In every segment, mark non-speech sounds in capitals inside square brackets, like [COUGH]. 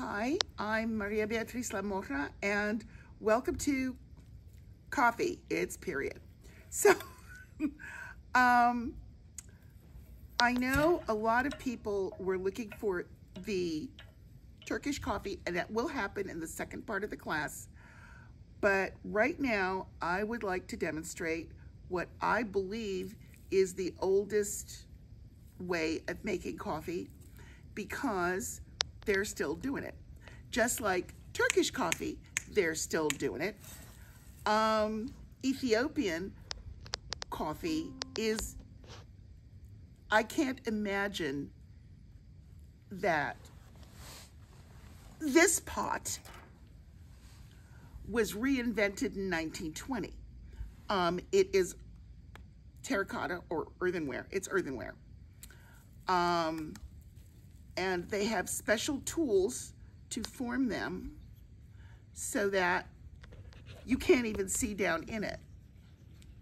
Hi, I'm Maria Beatriz La Morra, and welcome to Coffee. It's period. So, [LAUGHS] um, I know a lot of people were looking for the Turkish coffee, and that will happen in the second part of the class. But right now, I would like to demonstrate what I believe is the oldest way of making coffee because they're still doing it. Just like Turkish coffee, they're still doing it. Um, Ethiopian coffee is, I can't imagine that this pot was reinvented in 1920. Um, it is terracotta or earthenware. It's earthenware. Um, and they have special tools to form them so that you can't even see down in it.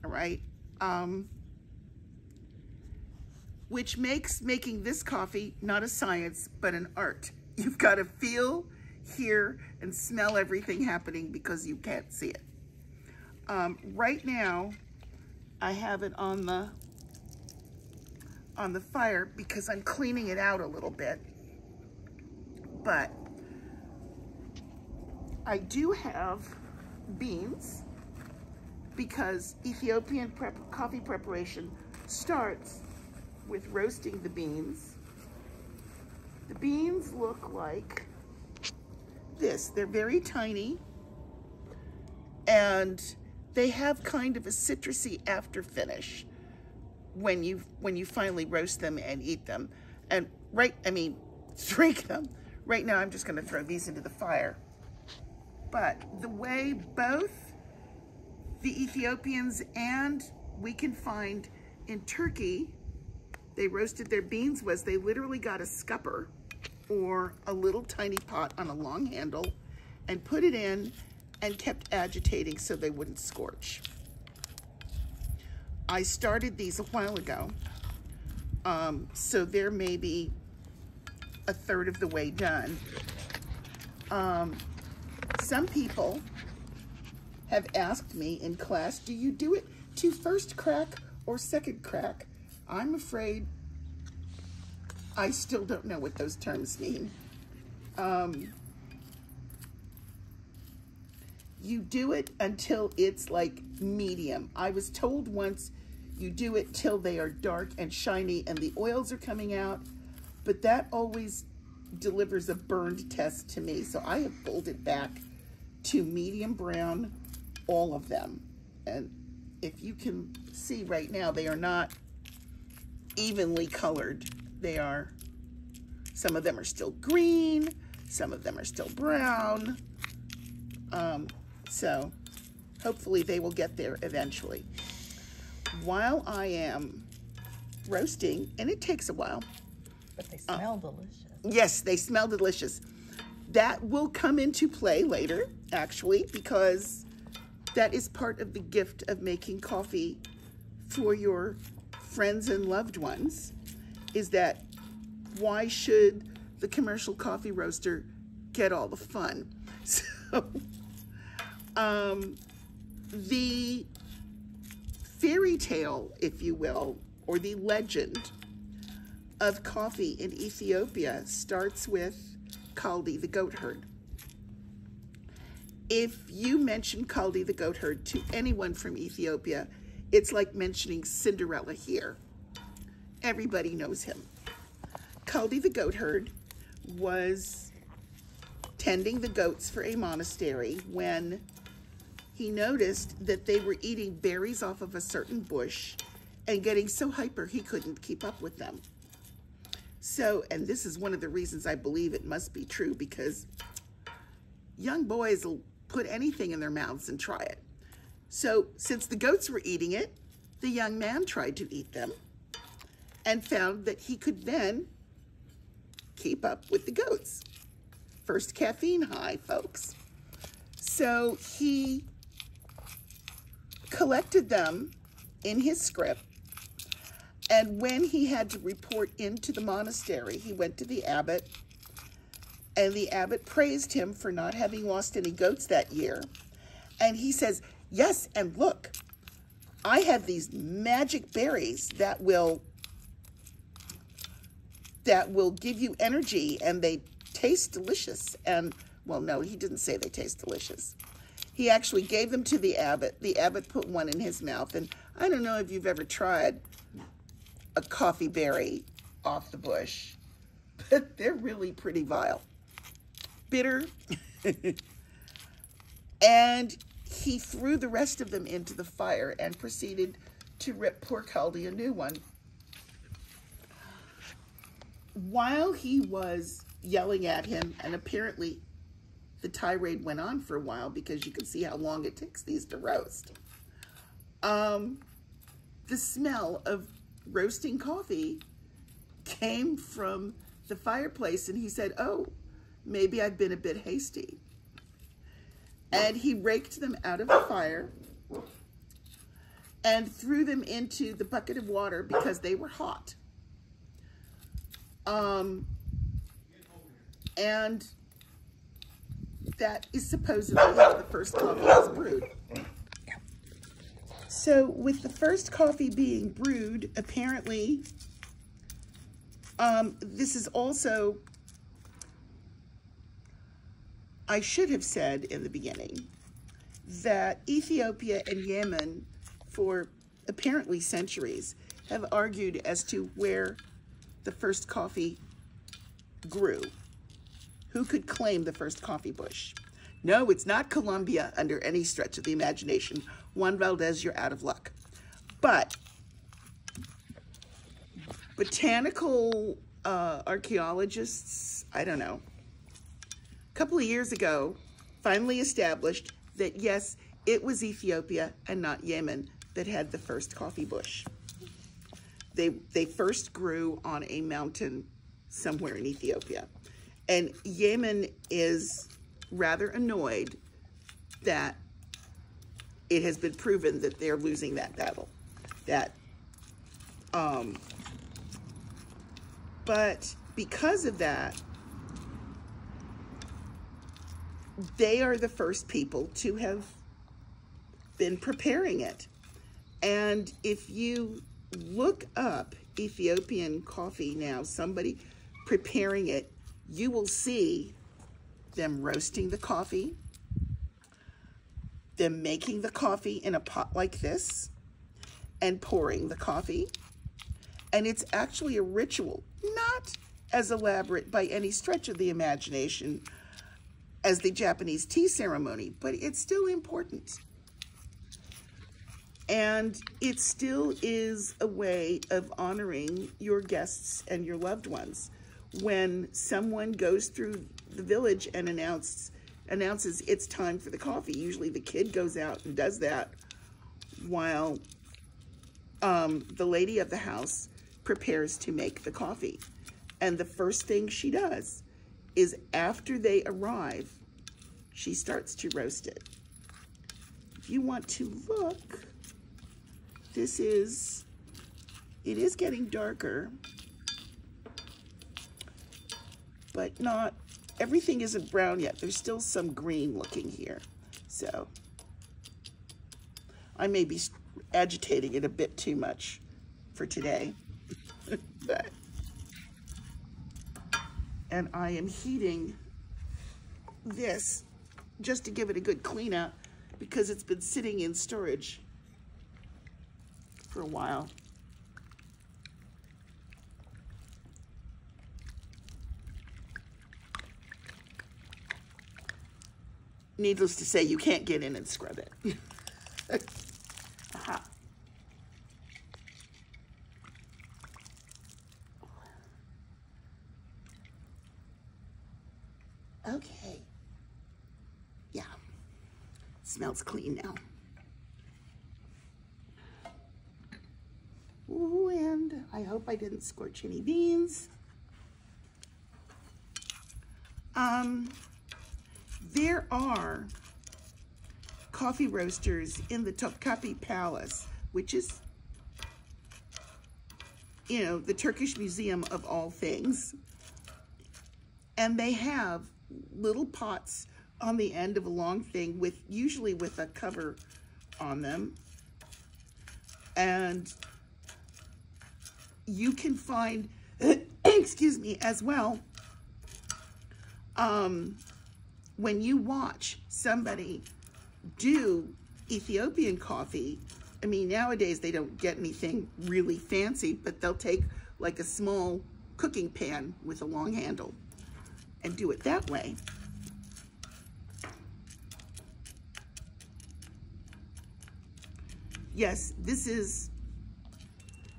All right. Um, which makes making this coffee not a science, but an art. [LAUGHS] You've got to feel, hear, and smell everything happening because you can't see it. Um, right now, I have it on the on the fire because I'm cleaning it out a little bit. But I do have beans because Ethiopian prep coffee preparation starts with roasting the beans. The beans look like this. They're very tiny and they have kind of a citrusy after finish when you when you finally roast them and eat them. And right, I mean, [LAUGHS] drink them. Right now, I'm just going to throw these into the fire. But the way both the Ethiopians and we can find in Turkey, they roasted their beans was they literally got a scupper or a little tiny pot on a long handle and put it in and kept agitating so they wouldn't scorch. I started these a while ago, um, so they're maybe a third of the way done. Um, some people have asked me in class, do you do it to first crack or second crack? I'm afraid I still don't know what those terms mean. Um, you do it until it's like medium. I was told once you do it till they are dark and shiny and the oils are coming out, but that always delivers a burned test to me. So I have pulled it back to medium brown, all of them. And if you can see right now, they are not evenly colored. They are, some of them are still green, some of them are still brown. Um, so hopefully they will get there eventually. While I am roasting, and it takes a while. But they smell uh, delicious. Yes, they smell delicious. That will come into play later, actually, because that is part of the gift of making coffee for your friends and loved ones, is that why should the commercial coffee roaster get all the fun? [LAUGHS] So um, the fairy tale, if you will, or the legend of coffee in Ethiopia starts with Kaldi the goat herd. If you mention Kaldi the goat herd to anyone from Ethiopia, it's like mentioning Cinderella here. Everybody knows him. Kaldi the goat herd was tending the goats for a monastery when he noticed that they were eating berries off of a certain bush and getting so hyper he couldn't keep up with them. So, and this is one of the reasons I believe it must be true because young boys will put anything in their mouths and try it. So, since the goats were eating it, the young man tried to eat them and found that he could then keep up with the goats. First caffeine high, folks. So he collected them in his script. And when he had to report into the monastery, he went to the abbot And the abbot praised him for not having lost any goats that year. And he says, Yes, and look, I have these magic berries that will that will give you energy and they taste delicious. And well, no, he didn't say they taste delicious. He actually gave them to the abbot. The abbot put one in his mouth. And I don't know if you've ever tried a coffee berry off the bush, but [LAUGHS] they're really pretty vile. Bitter. [LAUGHS] and he threw the rest of them into the fire and proceeded to rip poor Kaldi a new one. While he was yelling at him, and apparently the tirade went on for a while because you can see how long it takes these to roast. Um, the smell of roasting coffee came from the fireplace, and he said, Oh, maybe I've been a bit hasty. And he raked them out of the fire and threw them into the bucket of water because they were hot. Um, and that is supposedly how the first coffee was brewed. So with the first coffee being brewed, apparently, um, this is also I should have said in the beginning that Ethiopia and Yemen, for apparently centuries, have argued as to where the first coffee grew. Who could claim the first coffee bush? No, it's not Colombia under any stretch of the imagination. Juan Valdez, you're out of luck. But botanical uh, archaeologists, I don't know, a couple of years ago, finally established that yes, it was Ethiopia and not Yemen that had the first coffee bush. They, they first grew on a mountain somewhere in Ethiopia. And Yemen is rather annoyed that it has been proven that they're losing that battle. That, um, but because of that, they are the first people to have been preparing it. And if you look up Ethiopian coffee now, somebody preparing it, you will see them roasting the coffee, them making the coffee in a pot like this, and pouring the coffee. And it's actually a ritual, not as elaborate by any stretch of the imagination as the Japanese tea ceremony, but it's still important. And it still is a way of honoring your guests and your loved ones. When someone goes through the village and announces, announces it's time for the coffee, usually the kid goes out and does that while um, the lady of the house prepares to make the coffee. And the first thing she does is after they arrive, she starts to roast it. If you want to look, this is, it is getting darker, but not, everything isn't brown yet. There's still some green looking here. So I may be agitating it a bit too much for today, [LAUGHS] but and I am heating this just to give it a good clean out because it's been sitting in storage for a while. Needless to say, you can't get in and scrub it. [LAUGHS] Aha. Okay. Yeah, smells clean now. Ooh, and I hope I didn't scorch any beans. Um, there are coffee roasters in the Topkapi Palace, which is, you know, the Turkish Museum of all things. And they have little pots on the end of a long thing with usually with a cover on them. And you can find, [COUGHS] excuse me, as well, um, when you watch somebody do Ethiopian coffee, I mean, nowadays they don't get anything really fancy, but they'll take like a small cooking pan with a long handle and do it that way. Yes, this is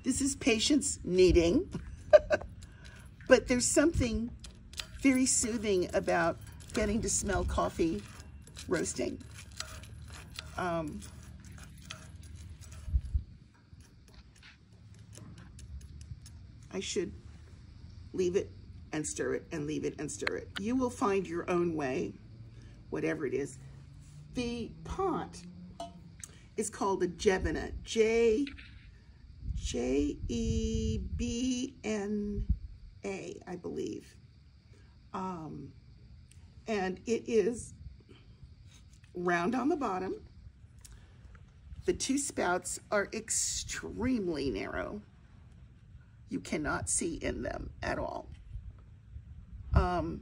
this is patience kneading, [LAUGHS] but there's something very soothing about getting to smell coffee roasting. Um, I should leave it and stir it and leave it and stir it. You will find your own way, whatever it is. The pot is called a Jebena, J, J-E-B-N-A, I believe. Um, and it is round on the bottom. The two spouts are extremely narrow. You cannot see in them at all. Um,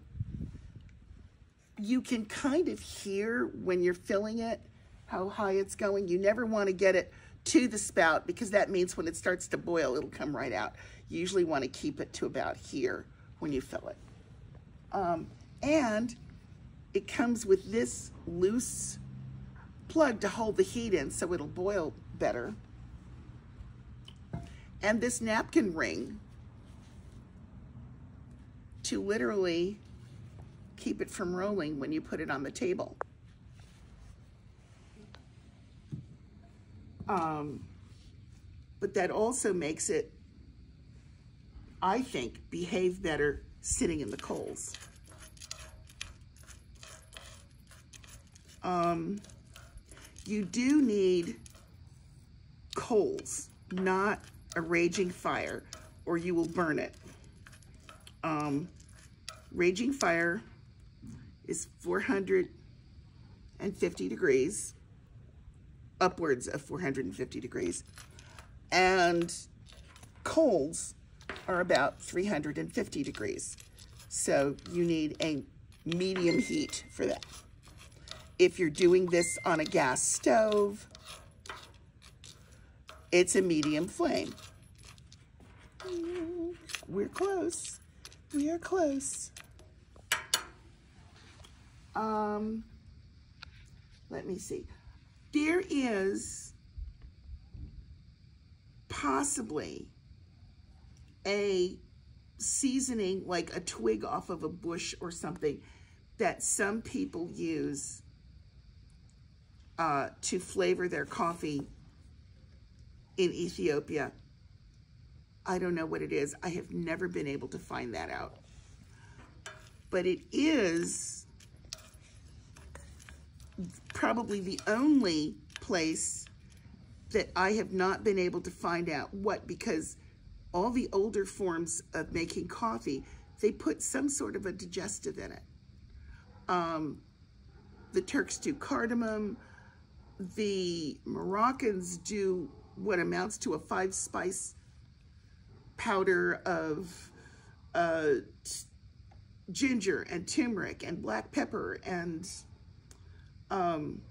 you can kind of hear when you're filling it how high it's going. You never want to get it to the spout because that means when it starts to boil, it'll come right out. You usually want to keep it to about here when you fill it. Um, and it comes with this loose plug to hold the heat in so it'll boil better. And this napkin ring to literally keep it from rolling when you put it on the table. Um, but that also makes it, I think, behave better sitting in the coals. Um, you do need coals, not a raging fire, or you will burn it. Um, raging fire is 450 degrees upwards of 450 degrees. And coals are about 350 degrees. So you need a medium heat for that. If you're doing this on a gas stove, it's a medium flame. We're close. We are close. Um, let me see there is possibly a seasoning like a twig off of a bush or something that some people use uh, to flavor their coffee in Ethiopia. I don't know what it is. I have never been able to find that out. But it is probably the only place that I have not been able to find out what, because all the older forms of making coffee, they put some sort of a digestive in it. Um, the Turks do cardamom. The Moroccans do what amounts to a five spice powder of uh, ginger and turmeric and black pepper and um,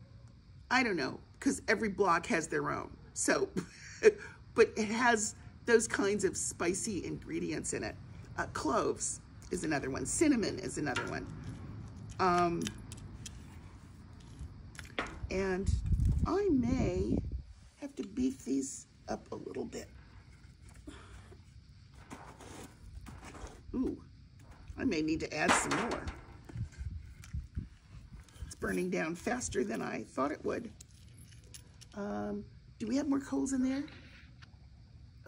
I don't know, because every block has their own. So, [LAUGHS] but it has those kinds of spicy ingredients in it. Uh, cloves is another one. Cinnamon is another one. Um, and I may have to beef these up a little bit. Ooh, I may need to add some more It's burning down faster than I thought it would. Um, do we have more coals in there?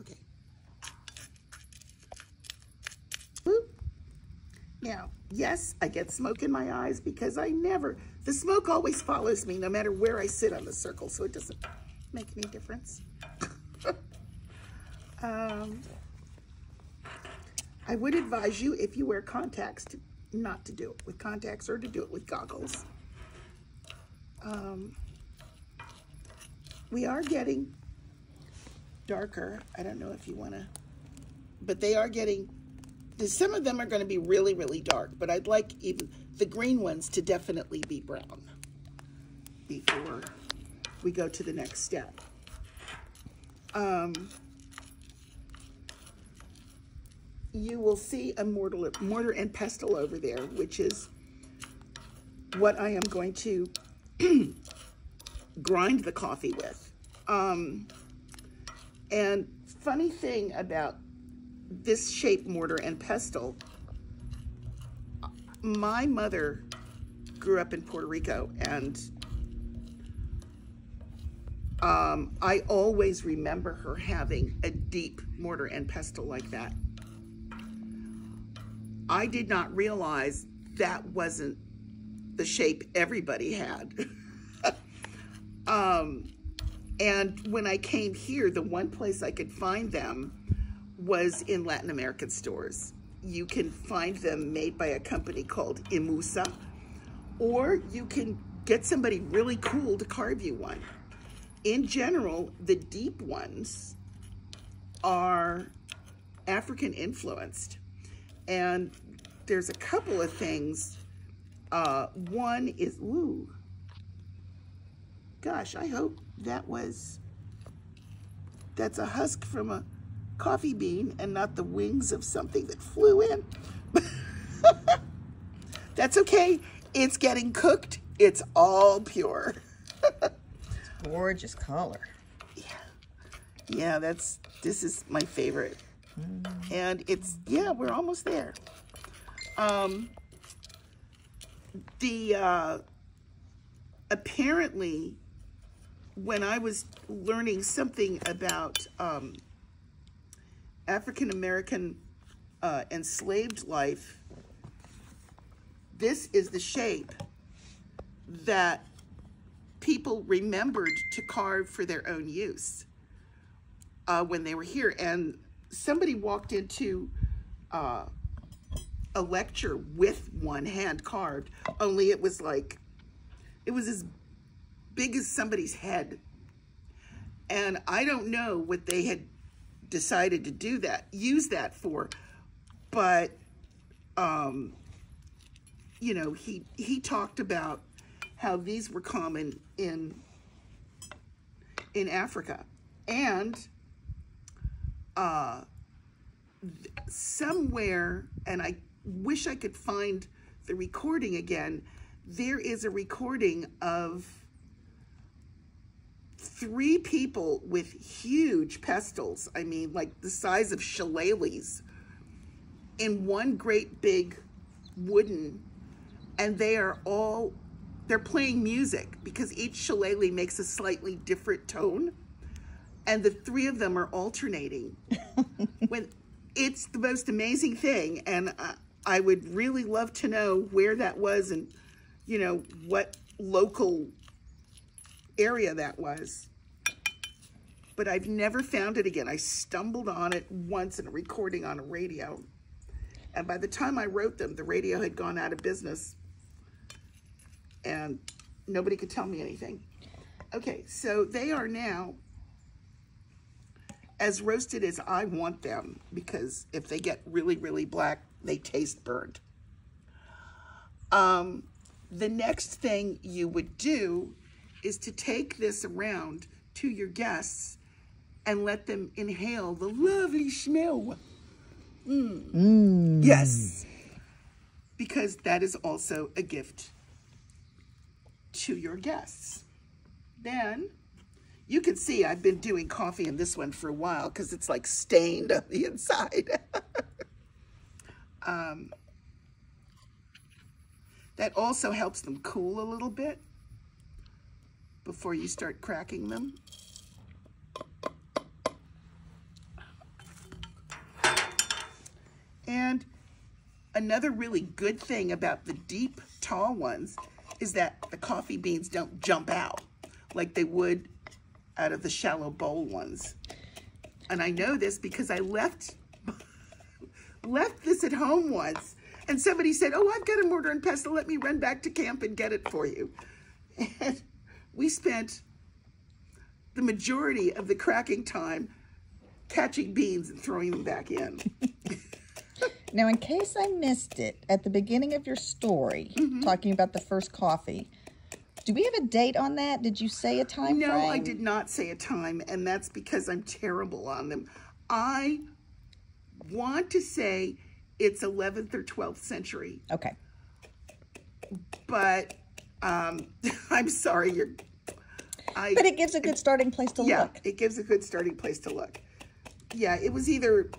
Okay. Boop. Now, yes, I get smoke in my eyes because I never, the smoke always follows me no matter where I sit on the circle, so it doesn't make any difference. [LAUGHS] um, I would advise you, if you wear contacts, to not to do it with contacts or to do it with goggles. Um, we are getting darker. I don't know if you want to, but they are getting, some of them are going to be really, really dark, but I'd like even the green ones to definitely be brown before we go to the next step. Um, you will see a mortar, mortar and pestle over there, which is what I am going to [CLEARS THROAT] grind the coffee with. Um, and funny thing about this shape mortar and pestle, my mother grew up in Puerto Rico and um, I always remember her having a deep mortar and pestle like that. I did not realize that wasn't the shape everybody had. [LAUGHS] um, and when I came here, the one place I could find them was in Latin American stores. You can find them made by a company called Imusa, or you can get somebody really cool to carve you one. In general, the deep ones are African influenced. And there's a couple of things. Uh, one is, ooh, gosh, I hope that was, that's a husk from a coffee bean and not the wings of something that flew in. [LAUGHS] that's okay. It's getting cooked. It's all pure. [LAUGHS] Gorgeous color. Yeah. Yeah, that's, this is my favorite. And it's, yeah, we're almost there. Um, the, uh, apparently, when I was learning something about um, African American uh, enslaved life, this is the shape that people remembered to carve for their own use uh, when they were here. And somebody walked into uh, a lecture with one hand carved, only it was like, it was as big as somebody's head. And I don't know what they had decided to do that, use that for, but, um, you know, he, he talked about how these were common in, in Africa. And uh, somewhere, and I wish I could find the recording again, there is a recording of three people with huge pestles. I mean, like the size of shillelaghs in one great big wooden, and they are all, they're playing music because each shillelagh makes a slightly different tone and the three of them are alternating. [LAUGHS] when it's the most amazing thing, and I, I would really love to know where that was and you know what local area that was. But I've never found it again. I stumbled on it once in a recording on a radio. And by the time I wrote them, the radio had gone out of business. And nobody could tell me anything. Okay, so they are now as roasted as I want them because if they get really, really black, they taste burnt. Um, the next thing you would do is to take this around to your guests and let them inhale the lovely smell. Mm. Mm. Yes. Because that is also a gift to your guests. Then you can see I've been doing coffee in this one for a while because it's like stained on the [LAUGHS] inside. um, that also helps them cool a little bit before you start cracking them. And another really good thing about the deep, tall ones is that the coffee beans don't jump out like they would out of the shallow bowl ones. And I know this because I left [LAUGHS] left this at home once And somebody said, Oh, I've got a mortar and pestle. Let me run back to camp and get it for you. [LAUGHS] And we spent the majority of the cracking time catching beans and throwing them back in. [LAUGHS] Now, in case I missed it, at the beginning of your story, Mm-hmm. talking about the first coffee, do we have a date on that? Did you say a time No, frame? I did not say a time, and that's because I'm terrible on them. I want to say it's 11th or 12th century, Okay. but um, [LAUGHS] I'm sorry, you're. I, But it gives a good starting place to yeah, look. Yeah, it gives a good starting place to look. Yeah, it was either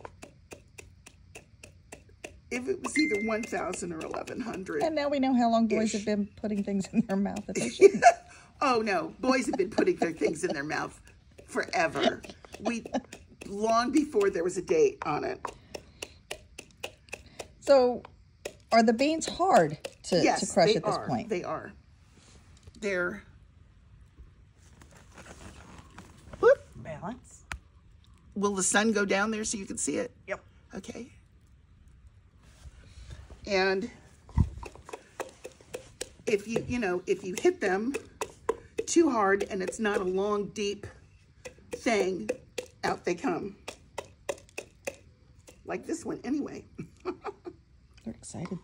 if it was either 1,000 or 1,100. And now we know how long boys have been putting things in their mouth that they [LAUGHS] shouldn't. Oh no, boys have been putting their things in their mouth forever. We long before there was a date on it. so, are the beans hard to, yes, to crush at this are. point? They are. They're. Whoop. Balance. Will the sun go down there so you can see it? Yep. Okay. And if you, you know, if you hit them too hard and it's not a long, deep thing, out they come. Like this one, anyway. [LAUGHS] They're excited.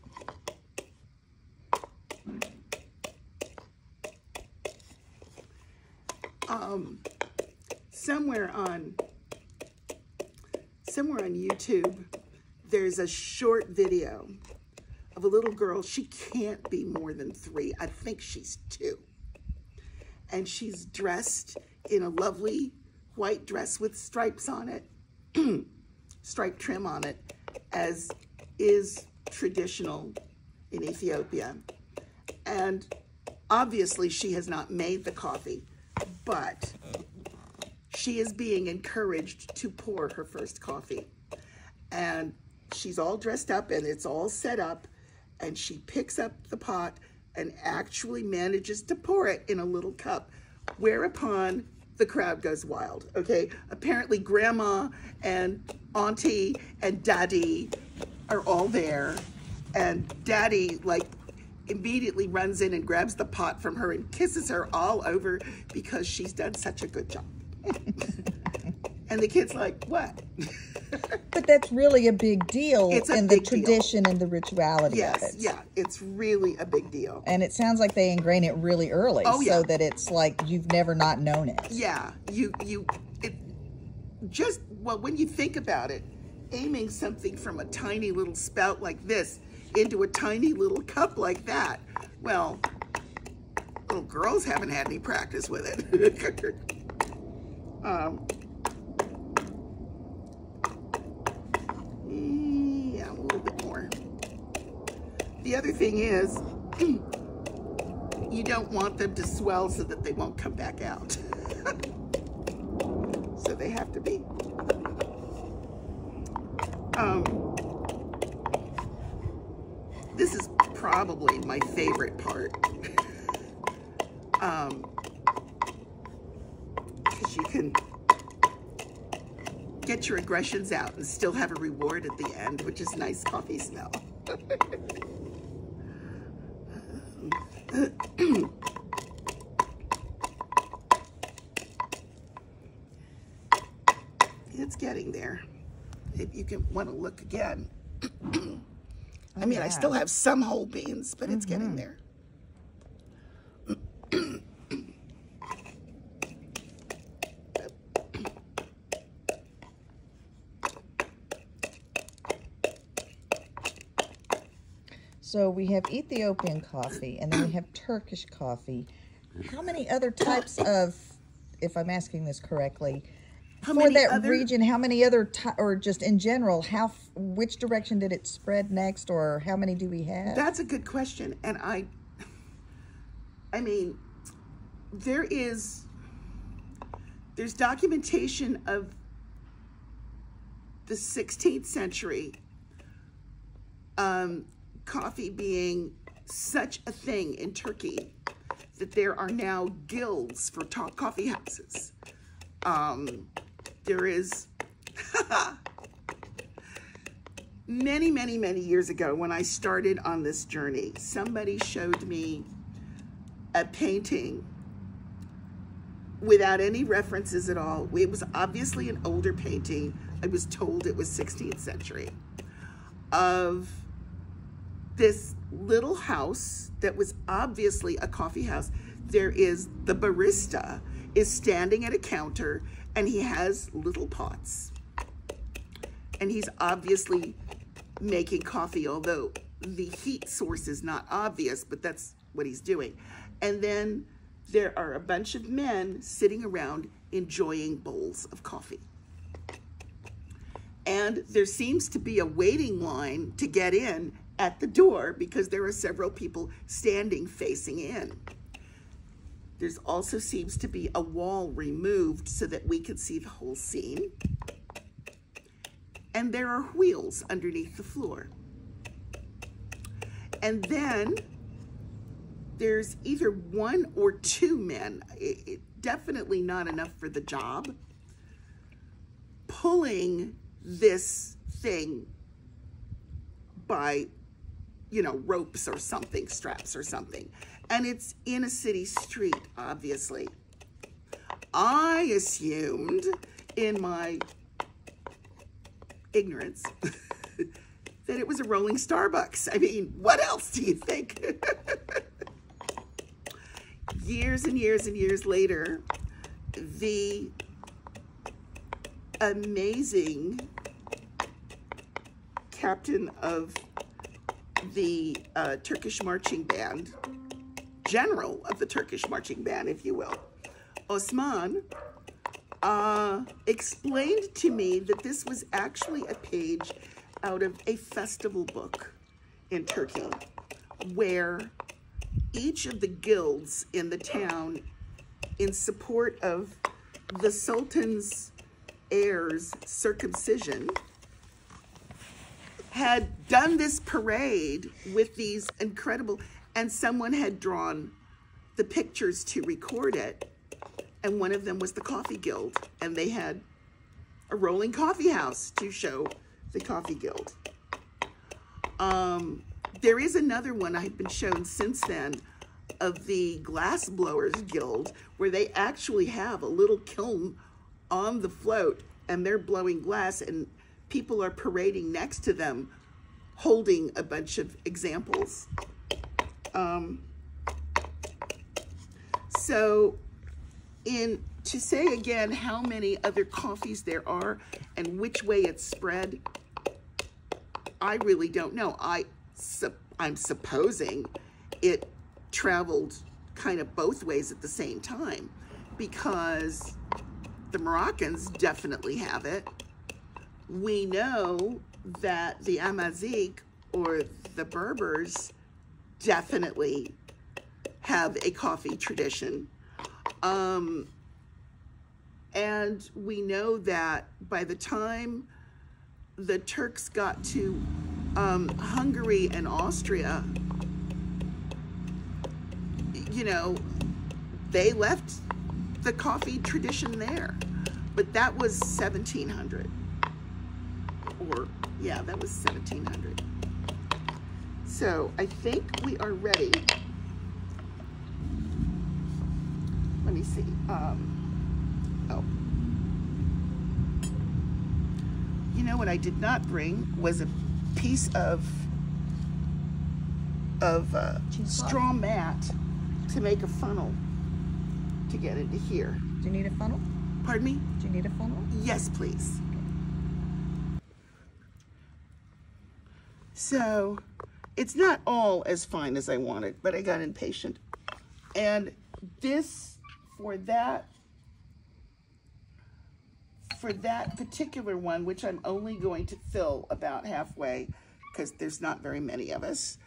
Um, somewhere on somewhere on YouTube there's a short video of a little girl. She can't be more than 3 I think she's 2 and she's dressed in a lovely white dress with stripes on it [CLEARS THROAT] stripe trim on it as is traditional in Ethiopia. And obviously she has not made the coffee but she is being encouraged to pour her first coffee. And she's all dressed up and it's all set up. And she picks up the pot and actually manages to pour it in a little cup. Whereupon the crowd goes wild. Okay. Apparently, grandma and auntie and daddy are all there. And daddy, like, immediately runs in and grabs the pot from her and kisses her all over because she's done such a good job. [LAUGHS] and the kid's like, what? [LAUGHS] But that's really a big deal It's in the big deal. tradition and the rituality of yes, it. yeah, it's really a big deal. And it sounds like they ingrain it really early Oh, yeah. so that it's like you've never not known it. Yeah, you, you, it just, well, when you think about it, aiming something from a tiny little spout like this into a tiny little cup like that, well, little girls haven't had any practice with it. [LAUGHS] um, yeah, a little bit more. The other thing is, [CLEARS THROAT] you don't want them to swell so that they won't come back out. [LAUGHS] so they have to be. Um, this is probably my favorite part. um, because you can get your aggressions out and still have a reward at the end, which is nice coffee smell. [LAUGHS] it's getting there. If you can want to look again. [CLEARS THROAT] Oh, I mean, I still have some whole beans, but it's getting mm-hmm. there. So we have Ethiopian coffee and then we have Turkish coffee. How many other types of, if I'm asking this correctly, How for that other- region, how many other, ty- or just in general, how, f- which direction did it spread next or how many do we have? That's a good question. And I, I mean, there is, there's documentation of the 16th century um, coffee being such a thing in Turkey that there are now guilds for ta- coffee houses. Um, there is [LAUGHS] many, many, many years ago when I started on this journey, somebody showed me a painting without any references at all. It was obviously an older painting. I was told it was 16th century of this little house that was obviously a coffee house. There is the barista is standing at a counter and he has little pots. And he's obviously making coffee, although the heat source is not obvious, but that's what he's doing. And then there are a bunch of men sitting around enjoying bowls of coffee. And there seems to be a waiting line to get in at the door because there are several people standing facing in. There's also seems to be a wall removed so that we can see the whole scene. And there are wheels underneath the floor. And then there's either one or two men, it, it, definitely not enough for the job, pulling this thing by, you know, ropes or something, straps or something. And it's in a city street, obviously. I assumed in my ignorance [LAUGHS] that it was a rolling Starbucks. I mean, what else do you think? [LAUGHS] years and years and years later, the amazing captain of the uh, Turkish marching band, general of the Turkish marching band, if you will, Osman, uh, explained to me that this was actually a page out of a festival book in Turkey where each of the guilds in the town in support of the Sultan's heir's circumcision had done this parade with these incredible, and someone had drawn the pictures to record it. And one of them was the Coffee Guild, and they had a rolling coffee house to show the Coffee Guild. Um, there is another one I've been shown since then of the Glassblowers Guild where they actually have a little kiln on the float and they're blowing glass and people are parading next to them holding a bunch of examples. Um, so in to say again how many other coffees there are and which way it's spread, I really don't know. I I'm supposing it traveled kind of both ways at the same time because the Moroccans definitely have it. We know that the Amazigh or the Berbers definitely have a coffee tradition. Um, and we know that by the time the Turks got to um, Hungary and Austria, you know, they left the coffee tradition there. But that was 1700. Or, yeah, that was 1700. So I think we are ready. Let me see. Um, oh. You know what I did not bring was a piece of of uh, straw mat to make a funnel to get into here. Do you need a funnel? Pardon me? Do you need a funnel? Yes, please. So it's not all as fine as I wanted, but I got impatient. And this, for that, for that particular one, which I'm only going to fill about halfway, because there's not very many of us,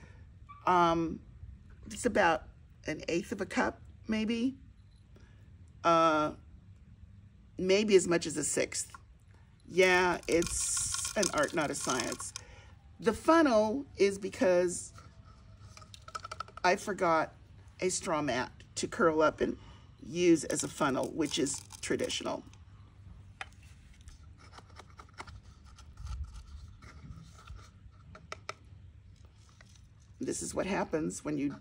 um, it's about an eighth of a cup, maybe. Uh, maybe as much as a sixth. Yeah, it's an art, not a science. The funnel is because I forgot a straw mat to curl up and use as a funnel, which is traditional. This is what happens when you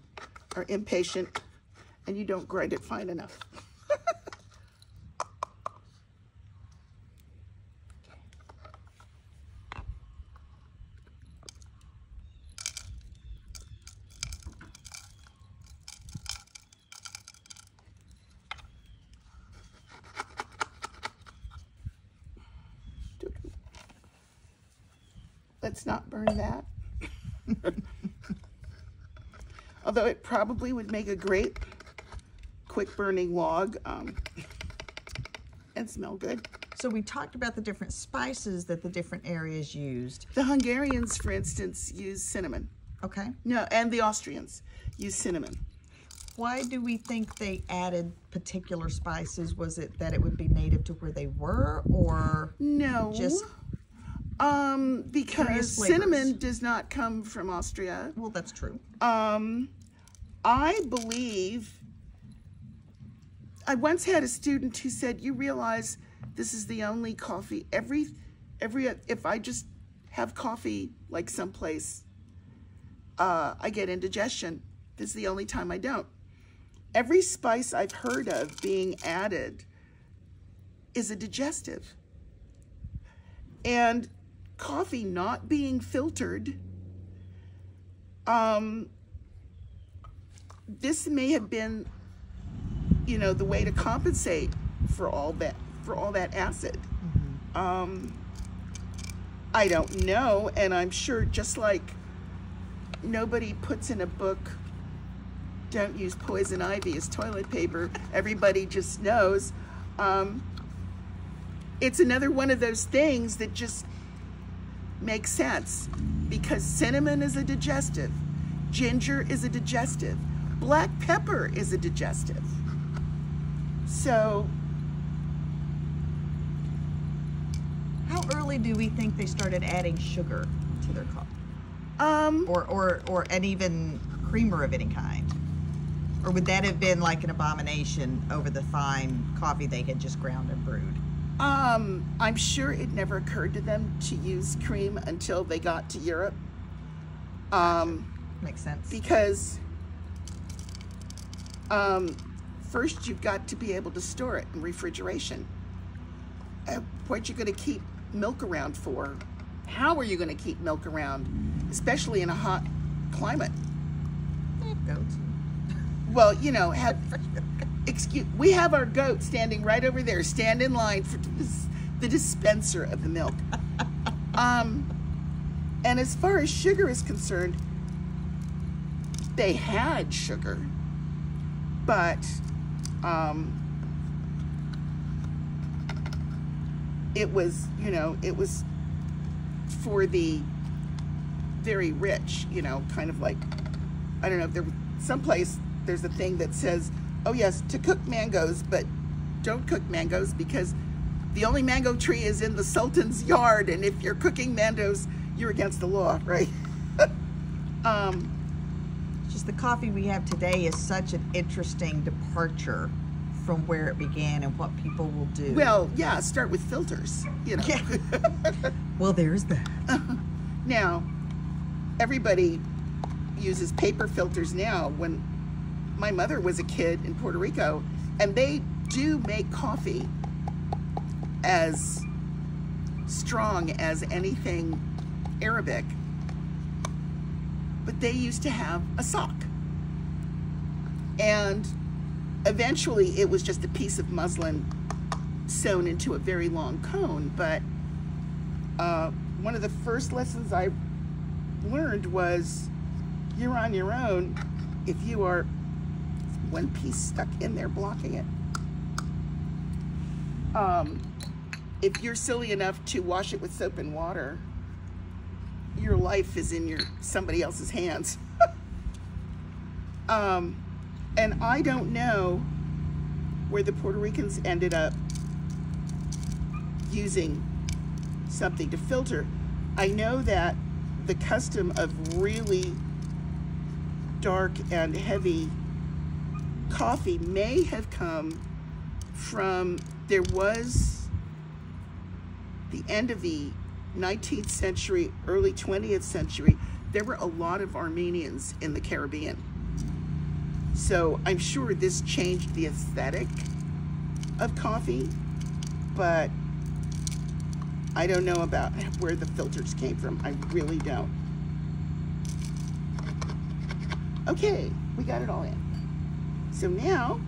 are impatient and you don't grind it fine enough. Probably would make a great quick burning log um, and smell good. So we talked about the different spices that the different areas used. The Hungarians, for instance, use cinnamon. Okay. No, and the Austrians use cinnamon. Why do we think they added particular spices? Was it that it would be native to where they were or No. just, um because cinnamon does not come from Austria. well, that's true. Um I believe I once had a student who said, "You realize this is the only coffee every every if I just have coffee like someplace uh, I get indigestion. This is the only time I don't. Every spice I've heard of being added is a digestive. And coffee not being filtered, um, this may have been, you know, the way to compensate for all that for all that acid. Um, I don't know, and I'm sure just like nobody puts in a book don't use poison ivy as toilet paper everybody just knows um, it's another one of those things that just makes sense because cinnamon is a digestive ginger is a digestive black pepper is a digestive so How early do we think they started adding sugar to their coffee? um, Or, or, or an even creamer of any kind? Or would that have been like an abomination over the fine coffee they had just ground and brewed? Um, I'm sure it never occurred to them to use cream until they got to Europe. Um, Makes sense. because um, first you've got to be able to store it in refrigeration. Uh, what you going to keep milk around for? How are you going to keep milk around, especially in a hot climate? Goats. Well, you know, have [LAUGHS] excuse. We have our goat standing right over there. Stand in line for dis- the dispenser of the milk. [LAUGHS] Um, and as far as sugar is concerned, they had sugar, but um, it was, you know, it was for the very rich, you know, kind of like, I don't know if there was someplace there's a thing that says, oh yes, to cook mangoes, but don't cook mangoes because the only mango tree is in the Sultan's yard, and if you're cooking mangoes, you're against the law, right? [LAUGHS] um, the coffee we have today is such an interesting departure from where it began and what people will do. well, yeah, start with filters, you know. [LAUGHS] well, there's that. [LAUGHS] Now, everybody uses paper filters now. When my mother was a kid in Puerto Rico, and they do make coffee as strong as anything Arabic, but they used to have a sock. And eventually it was just a piece of muslin sewn into a very long cone, but uh, one of the first lessons I learned was you're on your own if you are one piece stuck in there blocking it. Um, if you're silly enough to wash it with soap and water, your life is in your somebody else's hands. [LAUGHS] um, and I don't know where the Puerto Ricans ended up using something to filter. I know that the custom of really dark and heavy coffee may have come from there was the end of the 19th century, early 20th century, there were a lot of Armenians in the Caribbean. So I'm sure this changed the aesthetic of coffee, but I don't know about where the filters came from. I really don't. Okay, we got it all in. So now,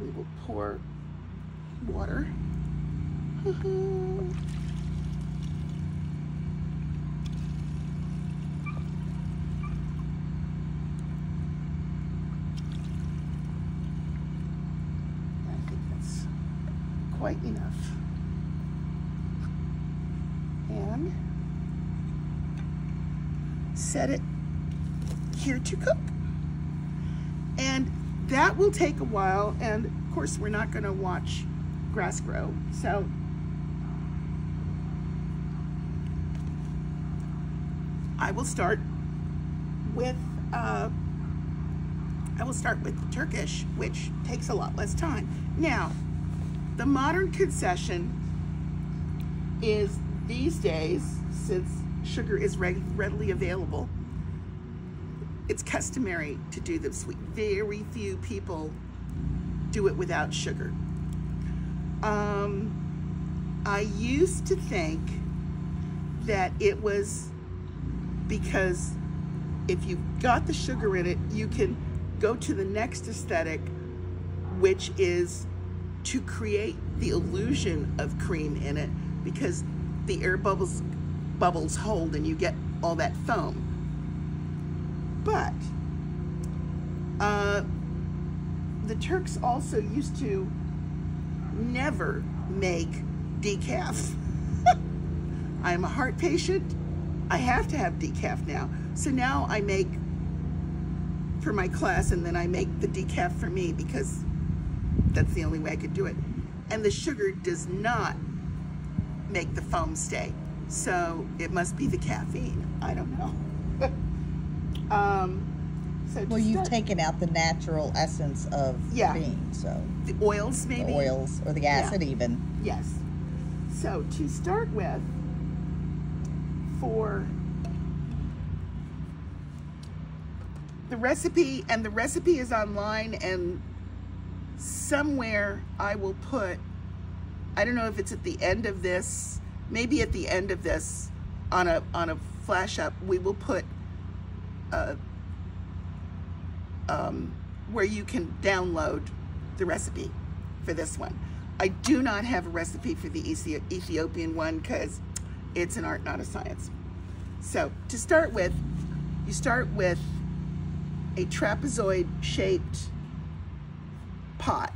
we will pour water. [LAUGHS] Quite enough. And set it here to cook. And that will take a while. And of course, we're not going to watch grass grow. So I will start with uh, I will start with Turkish, which takes a lot less time. Now, the modern concession is these days, since sugar is readily available, it's customary to do them sweet. Very few people do it without sugar. Um, I used to think that it was because if you've got the sugar in it, you can go to the next aesthetic, which is to create the illusion of cream in it because the air bubbles bubbles hold and you get all that foam. But uh, the Turks also used to never make decaf. [LAUGHS] I am a heart patient. I have to have decaf now. So now I make for my class and then I make the decaf for me because that's the only way I could do it. And the sugar does not make the foam stay. So it must be the caffeine. I don't know. [LAUGHS] um, so well, you've taken out the natural essence of yeah. bean, so the oils maybe the oils or the acid yeah. even. Yes. So to start with, for the recipe, and the recipe is online, and somewhere I will put. I don't know if it's at the end of this, maybe at the end of this, on a on a flash up, we will put a um, where you can download the recipe for this one. I do not have a recipe for the Ethiopian one because it's an art, not a science. So to start with, you start with a trapezoid shaped pot.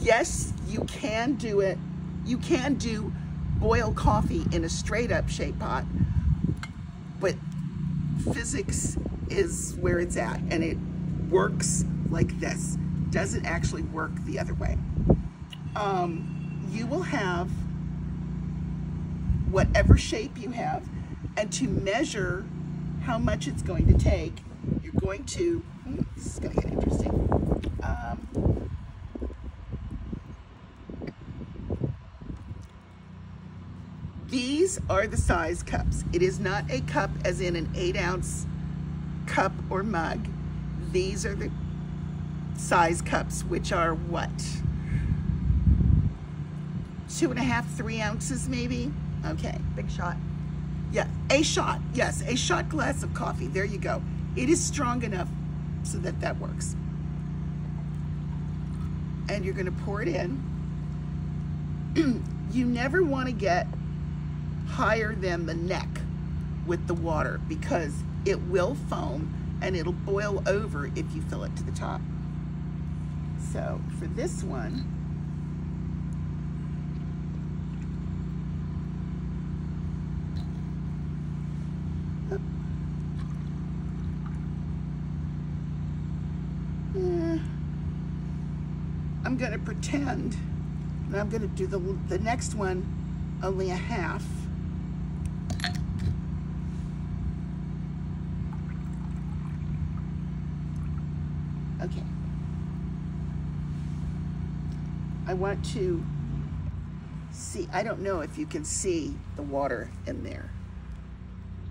Yes, you can do it. You can do boil coffee in a straight up shape pot, but physics is where it's at and it works like this. Doesn't actually work the other way. Um, you will have whatever shape you have and to measure how much it's going to take, you're going to, hmm, this is going to get interesting. Um, these are the size cups. It is not a cup as in an eight ounce cup or mug. These are the size cups, which are what? Two and a half, three ounces maybe? Okay. Big shot. Yeah, a shot. Yes, a shot glass of coffee. There you go. It is strong enough so that that works. And you're going to pour it in. [CLEARS THROAT] you never want to get higher than the neck with the water because it will foam and it'll boil over if you fill it to the top. So for this one, eh, I'm going to pretend, and I'm going to do the, the next one only a half. Okay. I want to see, I don't know if you can see the water in there,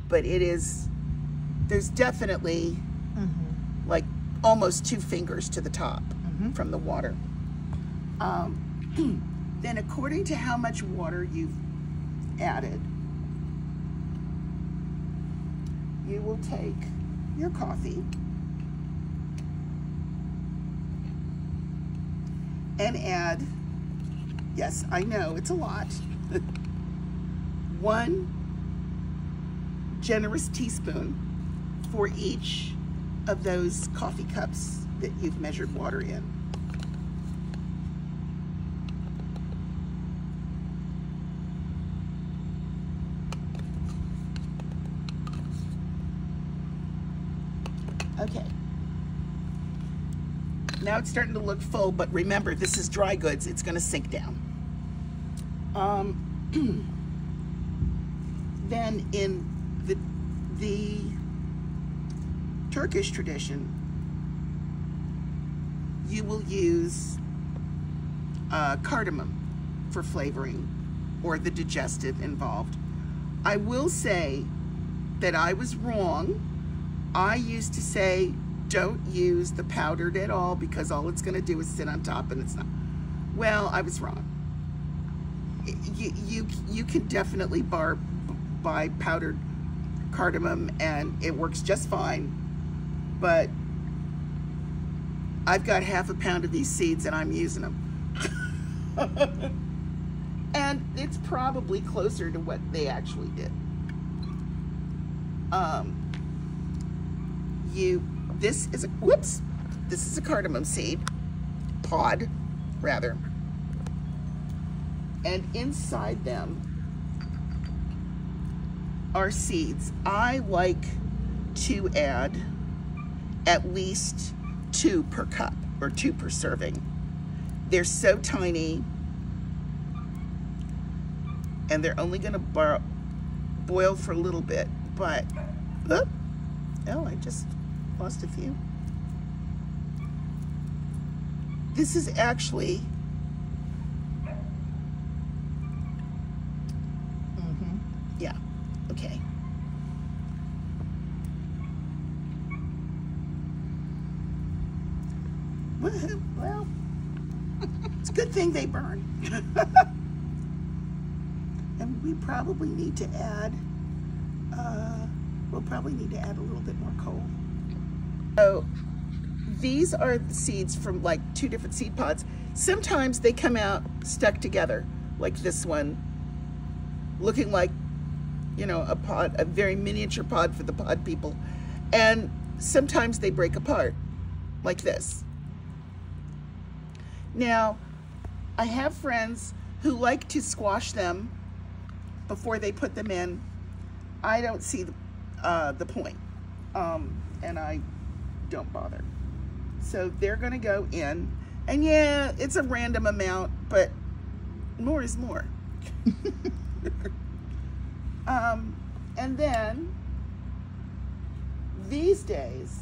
but it is, there's definitely Mm-hmm. like almost two fingers to the top Mhm. from the water. Um, [CLEARS THROAT] then, according to how much water you've added, you will take your coffee and add, yes, I know it's a lot, [LAUGHS] one generous teaspoon for each of those coffee cups that you've measured water in. Okay. Now it's starting to look full, but remember, this is dry goods. It's going to sink down. Um, [CLEARS THROAT] then in the, the Turkish tradition, you will use uh, cardamom for flavoring or the digestive involved. I will say that I was wrong. I used to say don't use the powdered at all because all it's going to do is sit on top and it's not. Well, I was wrong. You you you can definitely bar, buy powdered cardamom and it works just fine. But I've got half a pound of these seeds and I'm using them. [LAUGHS] and it's probably closer to what they actually did. Um, you, this is a, whoops, this is a cardamom seed, pod, rather. And inside them are seeds. I like to add at least two per cup or two per serving. They're so tiny and they're only going to boil for a little bit, but oh, oh, I just lost a few. This is actually Mm-hmm. yeah, okay. Well, [LAUGHS] it's a good thing they burn. [LAUGHS] and we probably need to add, uh, we'll probably need to add a little bit more coal. So these are the seeds from like two different seed pods. Sometimes they come out stuck together, like this one, looking like, you know, a pod, a very miniature pod for the pod people. And sometimes they break apart, like this. Now, I have friends who like to squash them before they put them in. I don't see the, uh, the point, um, and I don't bother. So they're going to go in, and yeah, it's a random amount, but more is more. [LAUGHS] um, and then these days,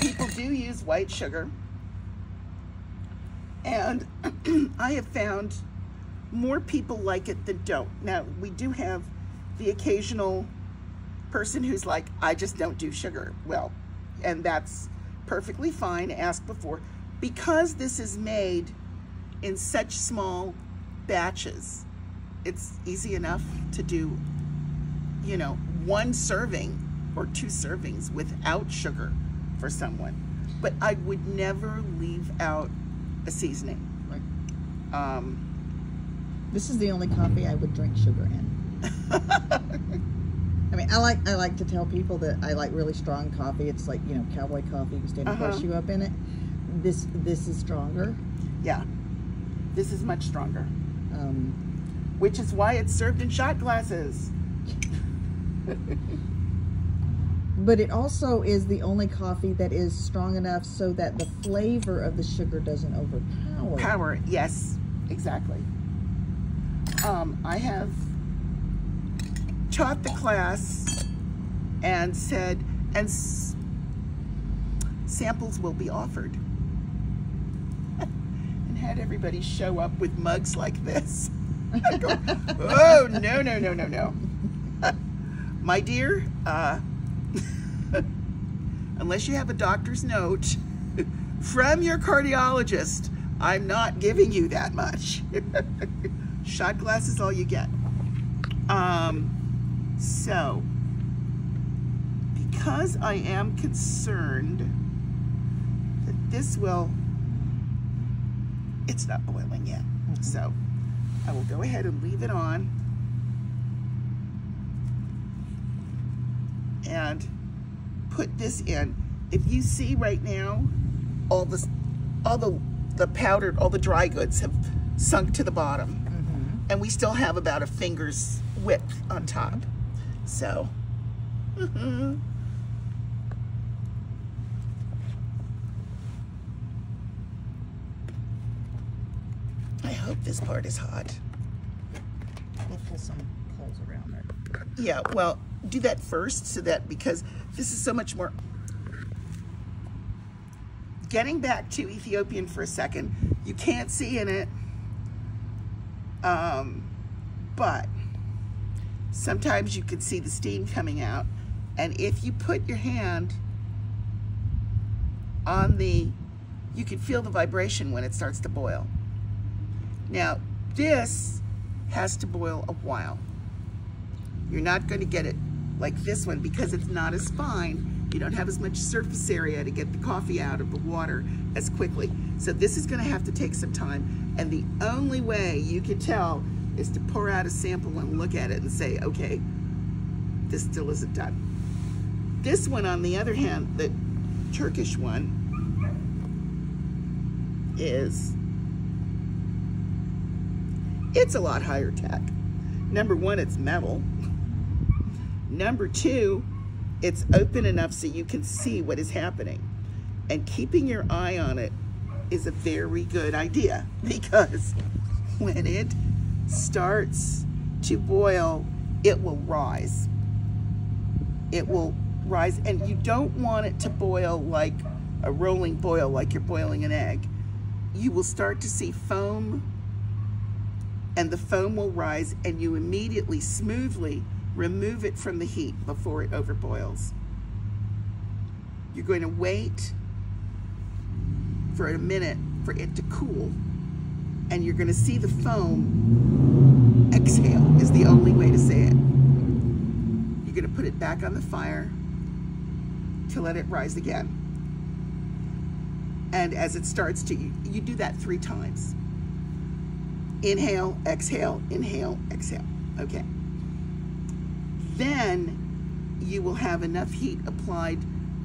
people do use white sugar. And [CLEARS THROAT] I have found more people like it than don't. Now, we do have the occasional person who's like, I just don't do sugar. Well, and that's perfectly fine, ask before. Because this is made in such small batches, it's easy enough to do, you know, one serving or two servings without sugar for someone. But I would never leave out a seasoning. Right. Um, This is the only coffee I would drink sugar in. [LAUGHS] I mean, I like I like to tell people that I like really strong coffee. It's like you know cowboy coffee. You stand a Uh-huh. horseshoe up in it. This this is stronger. yeah, this is much stronger, Um, which is why it's served in shot glasses. but it also is the only coffee that is strong enough so that the flavor of the sugar doesn't overpower. Power, yes, exactly. Um, I have taught the class and said, and samples will be offered. [LAUGHS] And had everybody show up with mugs like this. [LAUGHS] Go, oh, no, no, no, no, no. [LAUGHS] My dear, uh, unless you have a doctor's note from your cardiologist, I'm not giving you that much. Shot glass is all you get. Um, so, because I am concerned that this will, it's not boiling yet. Mm-hmm. So, I will go ahead and leave it on. And put this in. If you see right now, all the, all the, the powdered, all the dry goods have sunk to the bottom. Mm-hmm. And we still have about a finger's width on top. So, [LAUGHS] I hope this part is hot. We'll pull some holes around there. Yeah, well, do that first so that because this is so much more. Getting back to Ethiopian for a second, you can't see in it, um, but sometimes you can see the steam coming out. And if you put your hand on the, you can feel the vibration when it starts to boil. Now, this has to boil a while. You're not going to get it like this one because it's not as fine. You don't have as much surface area to get the coffee out of the water as quickly. So this is going to have to take some time. And the only way you can tell is to pour out a sample and look at it and say, okay, this still isn't done. This one, on the other hand, the Turkish one, is it's a lot higher tech. Number one, it's metal. Number two, it's open enough so you can see what is happening. And keeping your eye on it is a very good idea [LAUGHS] because when it starts to boil, it will rise. It will rise, and you don't want it to boil like a rolling boil, like you're boiling an egg. You will start to see foam and the foam will rise and you immediately smoothly remove it from the heat before it overboils. You're going to wait for a minute for it to cool and you're going to see the foam exhale is the only way to say it. You're going to put it back on the fire to let it rise again. And as it starts to, you, you do that three times. Inhale, exhale, inhale, exhale. Okay. Then you will have enough heat applied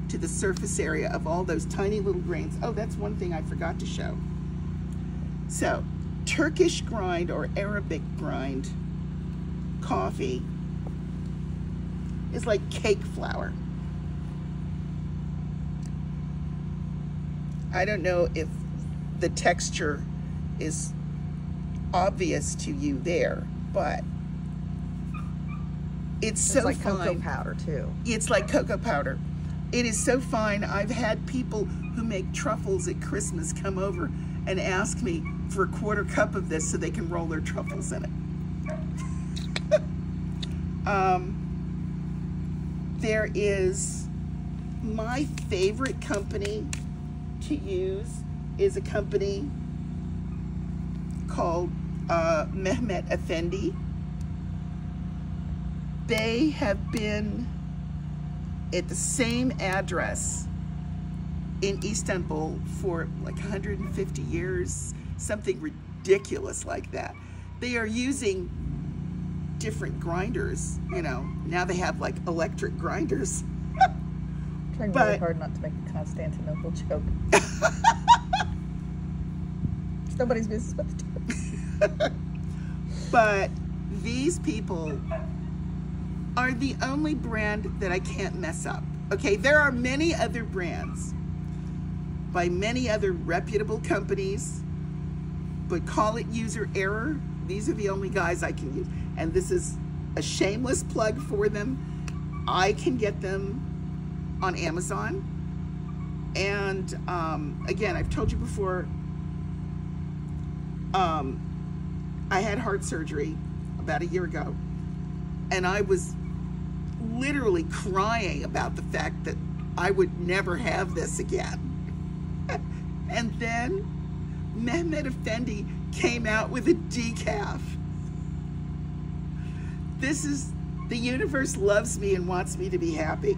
to the surface area of all those tiny little grains. Oh, that's one thing I forgot to show. So, Turkish grind or Arabic grind coffee is like cake flour. I don't know if the texture is obvious to you there, but it's so It's like fine. cocoa powder too. It's like cocoa powder. It is so fine. I've had people who make truffles at Christmas come over and ask me for a quarter cup of this so they can roll their truffles in it. [LAUGHS] um, there is my favorite company to use is a company called uh, Mehmet Efendi. They have been at the same address in Istanbul for like 150 years, something ridiculous like that. They are using different grinders, you know. Now they have like electric grinders. [LAUGHS] trying But- really hard not to make a Constantinople joke. [LAUGHS] it's nobody's business but the joke. But these people are the only brand that I can't mess up. Okay, there are many other brands by many other reputable companies, but call it user error. These are the only guys I can use. And this is a shameless plug for them. I can get them on Amazon. And um, again, I've told you before, um, I had heart surgery about a year ago, and I was literally crying about the fact that I would never have this again. [LAUGHS] and then Mehmet Efendi came out with a decaf. This is, the universe loves me and wants me to be happy.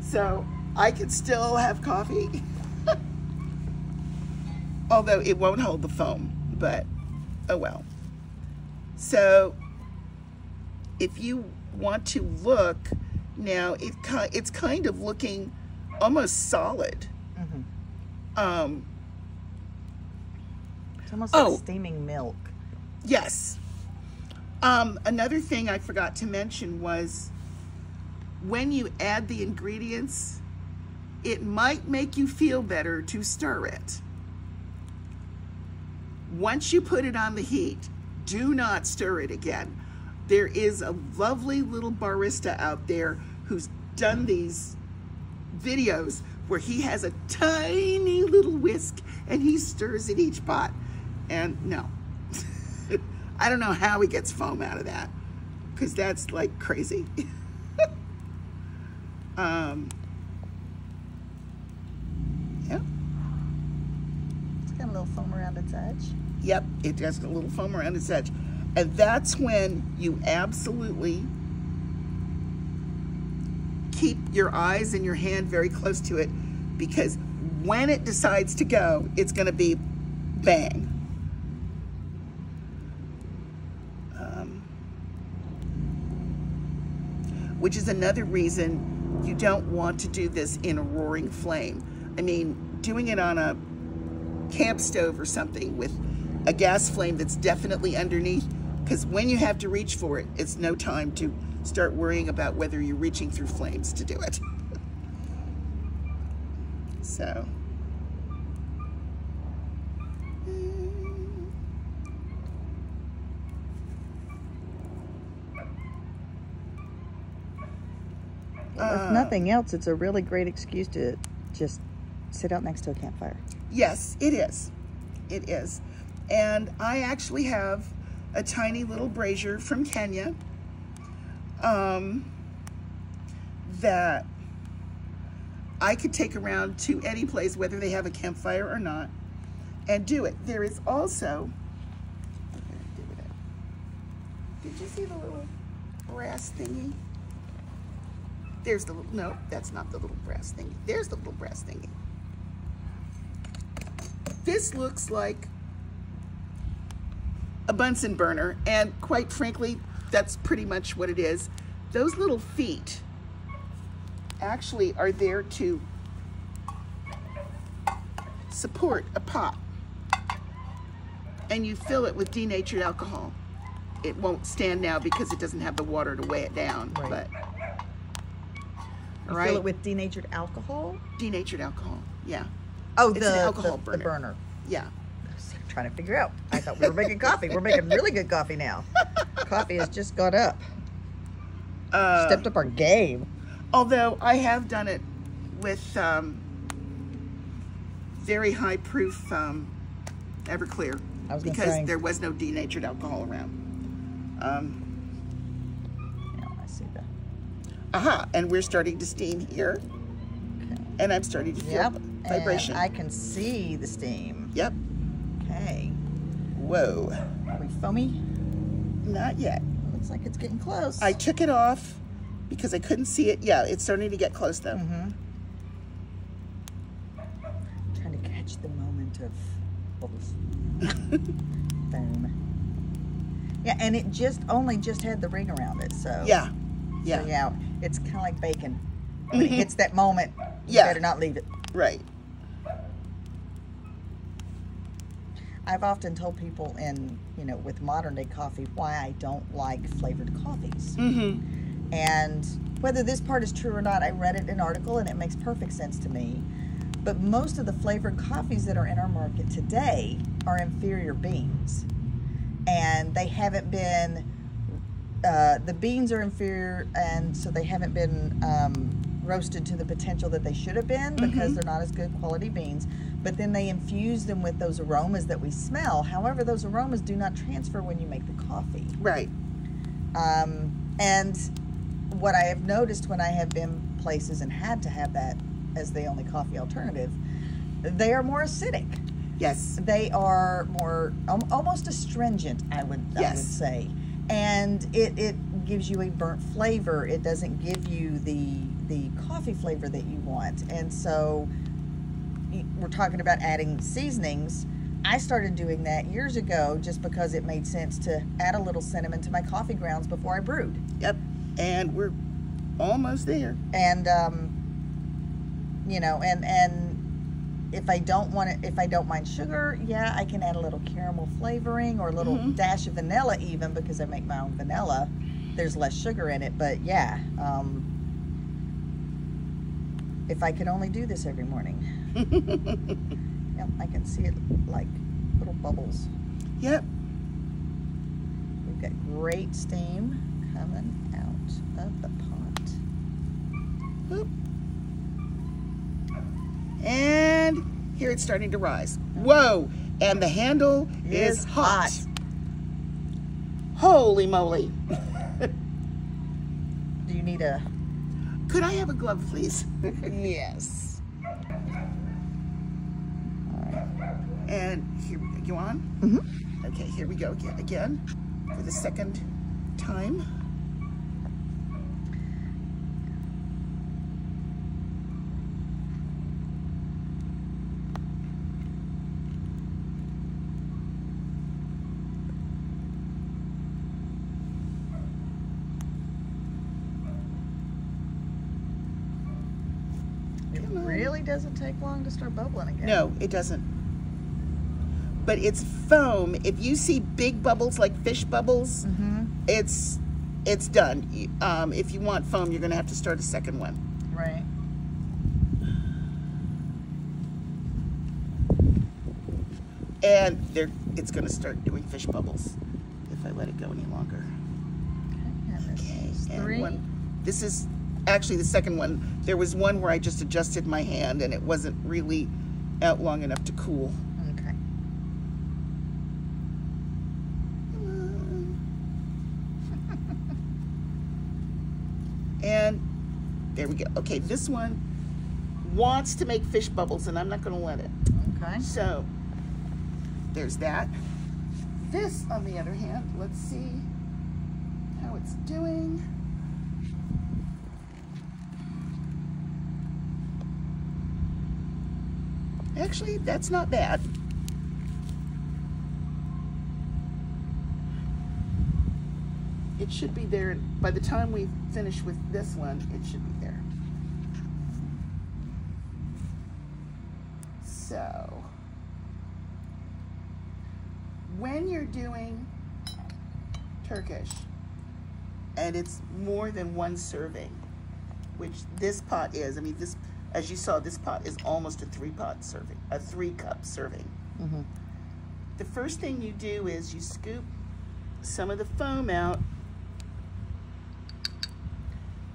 So I can still have coffee. [LAUGHS] Although it won't hold the foam, but oh well. So if you want to look now, it it's kind of looking almost solid. Mm-hmm. Um, It's almost Oh. like steaming milk. yes. Um, another thing I forgot to mention was when you add the ingredients, it might make you feel better to stir it. Once you put it on the heat, do not stir it again. There is a lovely little barista out there who's done these videos where he has a tiny little whisk and he stirs in each pot. And no, [LAUGHS] I don't know how he gets foam out of that because that's like crazy. [LAUGHS] um, yeah. It's got a little foam around its edge. Yep, it has a little foam around its edge. And that's when you absolutely keep your eyes and your hand very close to it because when it decides to go, it's going to be bang. Um, which is another reason you don't want to do this in a roaring flame. I mean, doing it on a camp stove or something with a gas flame that's definitely underneath because when you have to reach for it, it's no time to start worrying about whether you're reaching through flames to do it. [LAUGHS] so. if nothing else, it's a really great excuse to just sit out next to a campfire. Yes, it is. It is. And I actually have a tiny little brazier from Kenya um, that I could take around to any place, whether they have a campfire or not, and do it. There is also, did you see the little brass thingy? There's the little, no, that's not the little brass thingy. There's the little brass thingy. This looks like a Bunsen burner, and quite frankly, that's pretty much what it is. Those little feet actually are there to support a pot. And you fill it with denatured alcohol. It won't stand now because it doesn't have the water to weigh it down, Right. but right, fill it with denatured alcohol. denatured alcohol. Yeah, Oh, It's the, alcohol the, burner. the burner. yeah. I was trying to figure out. I thought we were making coffee. We're making really good coffee now. [LAUGHS] coffee has just got up. Uh, Stepped up our game. Although I have done it with um, very high proof um, Everclear because say. there was no denatured alcohol around. Um, aha, and we're starting to steam here, Okay. and I'm starting to feel Yep. vibration. And I can see the steam. Yep. Okay. Whoa. Are we foamy? Not yet. Looks like it's getting close. I took it off because I couldn't see it. Yeah, it's starting to get close though. Mm-hmm. Trying to catch the moment of bubbles. [LAUGHS] Foam. Yeah, and it just only just had the ring around it, so Yeah. Yeah. yeah, it's kind of like bacon. When it hits that moment, you Yeah. better not leave it. Right. I've often told people in you know with modern day coffee why I don't like flavored coffees. Mm-hmm. And whether this part is true or not, I read it in an article and it makes perfect sense to me. But most of the flavored coffees that are in our market today are inferior beans. And they haven't been, uh, the beans are inferior, and so they haven't been um, roasted to the potential that they should have been because they're not as good quality beans. But then they infuse them with those aromas that we smell. However, those aromas do not transfer when you make the coffee. Right. Um, and what I have noticed when I have been places and had to have that as the only coffee alternative, they are more acidic. Yes. They are more um, almost astringent, I would I would Yes. say, and it, it gives you a burnt flavor. It doesn't give you the the coffee flavor that you want, and so we're talking about adding seasonings. I started doing that years ago just because it made sense to add a little cinnamon to my coffee grounds before I brewed. Yep. And we're almost there. and um, you know, and and if I don't want it, if I don't mind sugar, yeah, I can add a little caramel flavoring or a little Mhm. dash of vanilla, even because I make my own vanilla. There's less sugar in it, but yeah, um, if I could only do this every morning, [LAUGHS] yep, I can see it like little bubbles. Yep. We've got great steam coming out of the pot. Boop. And here it's starting to rise. Whoa! And the handle is, Is hot. hot. Holy moly. Do you need a Could I have a glove, please? [LAUGHS] Yes. and here, you on? Mhm. Okay, here we go again, again for the second time. It really doesn't take long to start bubbling again. No, it doesn't. But it's foam. If you see big bubbles like fish bubbles, Mm-hmm. it's it's done. Um, if you want foam, you're gonna have to start a second one. Right. And there, it's gonna start doing fish bubbles if I let it go any longer. Okay. And this Okay, is and three. one- this is actually the second one. There was one where I just adjusted my hand and it wasn't really out long enough to cool. Okay. And there we go. Okay, this one wants to make fish bubbles and I'm not gonna let it. Okay. So there's that. This, on the other hand, let's see how it's doing. Actually, that's not bad. It should be there by the time we finish with this one, it should be there. So, when you're doing Turkish and it's more than one serving, which this pot is, I mean, this, as you saw, this pot is almost a three pot serving, a three cup serving. Mm-hmm. The first thing you do is you scoop some of the foam out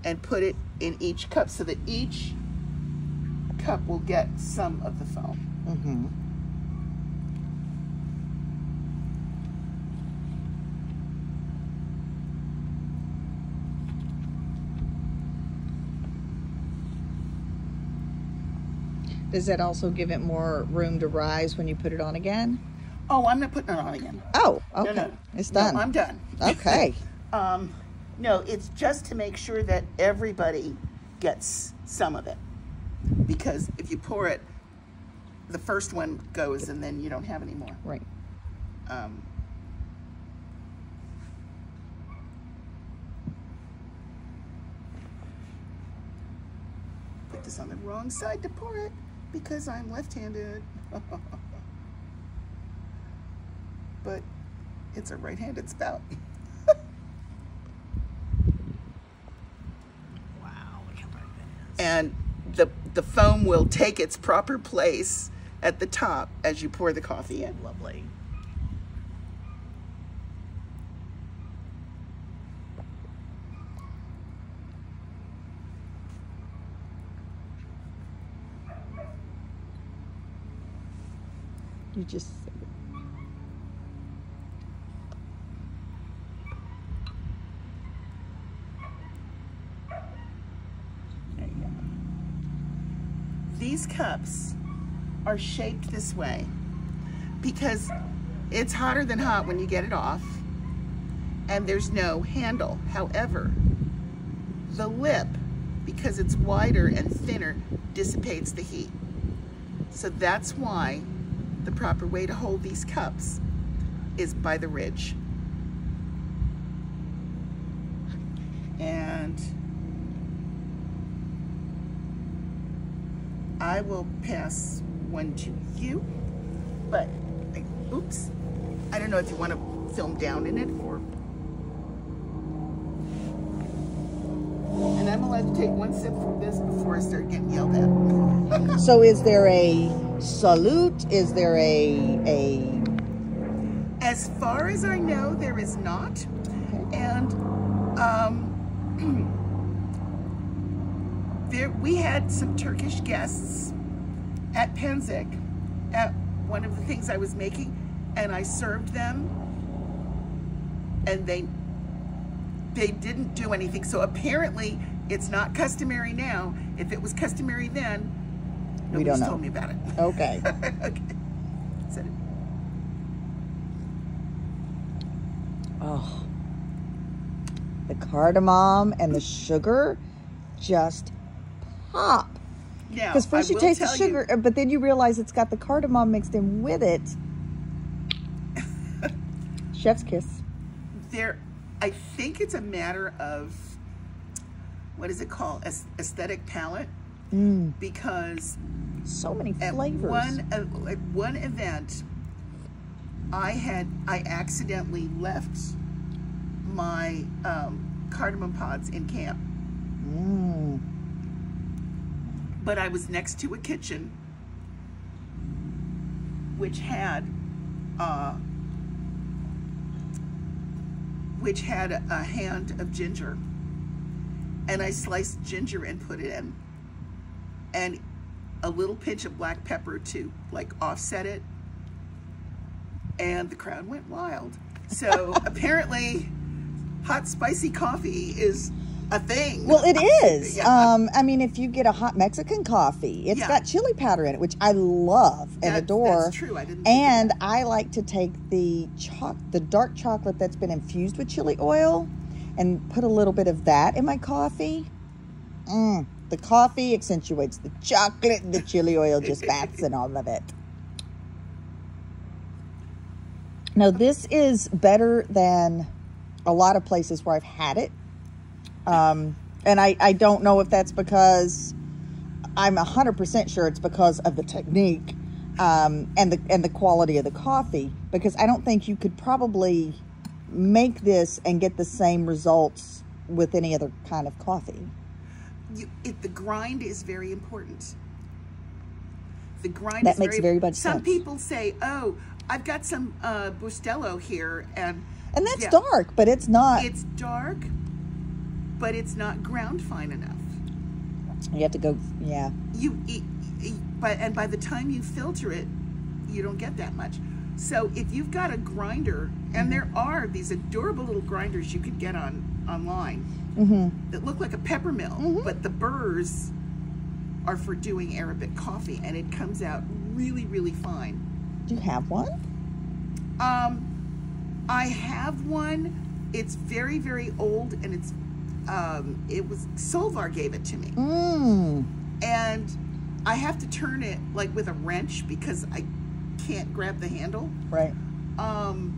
and put it in each cup so that each cup will get some of the foam. Mm-hmm. Does that also give it more room to rise when you put it on again? Oh, I'm not putting it on again. Oh, okay. no. It's No, done. I'm done. okay. [LAUGHS] Um, no, it's just to make sure that everybody gets some of it. Because if you pour it, the first one goes and then you don't have any more. Right. Um, put this on the wrong side to pour it because I'm left-handed. but it's a right-handed spout. Wow, look how bright that is. and the the foam will take its proper place at the top as you pour the coffee in. Lovely. You just. There you go. These cups are shaped this way because it's hotter than hot when you get it off and there's no handle. However, the lip, because it's wider and thinner, dissipates the heat. So that's why the proper way to hold these cups is by the ridge. And I will pass one to you, but, I- oops. I don't know if you want to film down in it or. And I'm allowed to take one sip from this before I start getting yelled at. [LAUGHS] So, is there a salute? Is there a a? As far as I know, there is not. And um, [CLEARS THROAT] there, we had some Turkish guests at Pennsic at one of the things I was making, and I served them, and they they didn't do anything. So apparently, it's not customary now. If it was customary then, We nobody's don't know. told me about it. Okay. [LAUGHS] okay. Said it. Oh, the cardamom and the sugar just pop. Now, Because first I you taste the you- sugar, uh, but then you realize it's got the cardamom mixed in with it. [LAUGHS] Chef's kiss. there i think it's a matter of what is it called Aes- aesthetic palette Mm, because so many at flavors. one at one event i had i accidentally left my um, cardamom pods in camp Mm. but i was next to a kitchen which had uh, which had a, a hand of ginger and i sliced ginger and put it in and a little pinch of black pepper to like offset it and the crowd went wild so [LAUGHS] apparently hot spicy coffee is a thing Well, it is. Yeah. Um, I mean, if you get a hot Mexican coffee, it's Yeah. got chili powder in it, which I love and That- adore. that's true. I didn't And. I like to take the choc, the dark chocolate that's been infused with chili oil, and put a little bit of that in my coffee. Mm. The coffee accentuates the chocolate, and the chili oil just bats in all of it. Now, this is better than a lot of places where I've had it. Um, and I, I don't know if that's because I'm 100% sure it's because of the technique um, and the and the quality of the coffee because I don't think you could probably make this and get the same results with any other kind of coffee. You, it, the grind is very important. The grind That is makes very much Some sense. people say, "Oh, I've got some uh, Bustelo here," and And that's Yeah. dark, but it's not. it's dark, but it's not ground fine enough. you have to go, yeah. You eat, but and by the time you filter it, you don't get that much. So if you've got a grinder, and there are these adorable little grinders you could get on online hmm that look like a pepper mill, but the burrs are for doing Arabic coffee, and it comes out really, really fine. Do you have one? Um, I have one. It's very, very old, and it's um, it was Solvar gave it to me, Mmm. and I have to turn it like with a wrench because I can't grab the handle. Right. Um,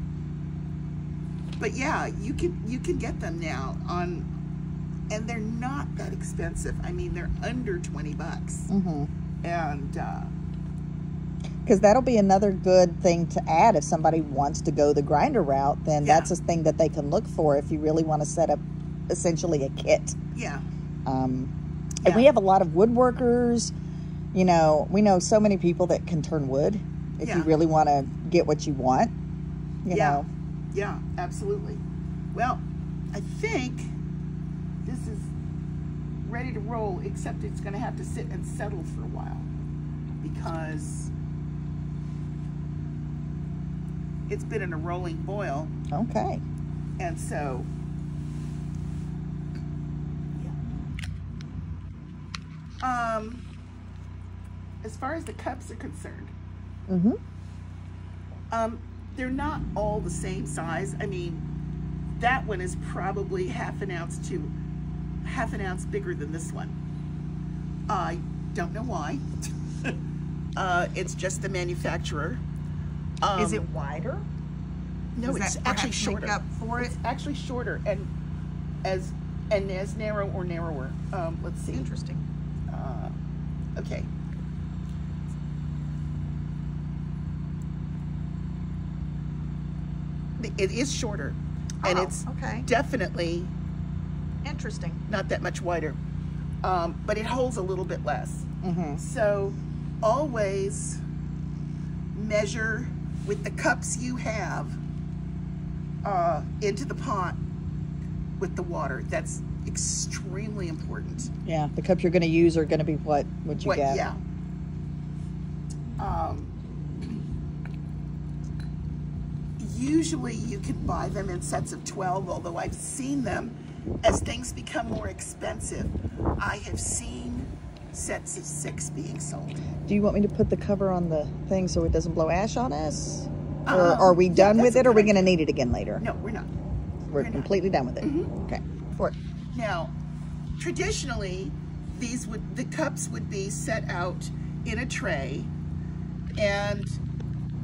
but yeah, you can you can get them now on, and they're not that expensive. I mean, they're under twenty bucks, Mm-hmm. and uh, Because that'll be another good thing to add if somebody wants to go the grinder route. Then Yeah. that's a thing that they can look for if you really want to set up essentially a kit. yeah, Um, And we have a lot of woodworkers. You know, we know so many people that can turn wood if you really want to get what you want. You Yeah. know, yeah, absolutely. Well, I think ready to roll, except it's going to have to sit and settle for a while because it's been in a rolling boil, Okay. and so. Um, as far as the cups are concerned, Mm-hmm. um, they're not all the same size. I mean, that one is probably half an ounce to half an ounce bigger than this one. I don't know why. [LAUGHS] uh, it's just the manufacturer. Um, Is it wider? No, Does it's actually shorter. up for it? It's actually shorter and as and as narrow or narrower. Um, let's see. Interesting. Uh, okay. It is shorter, and Oh, it's okay. definitely Interesting. not that much wider, um, but it holds a little bit less. Mm-hmm. So always measure with the cups you have uh, into the pot with the water. That's extremely important. Yeah, the cups you're going to use are going to be what would you What? get? Yeah. Um, usually you can buy them in sets of 12, although I've seen them as things become more expensive. I have seen sets of six being sold. Do you want me to put the cover on the thing so it doesn't blow ash on us? Or Um, are we done that's with it? Or are we going to need it again later? No, we're not. We're we're not. completely done with it. Mhm. Okay. For it. Now, traditionally, these would the cups would be set out in a tray, and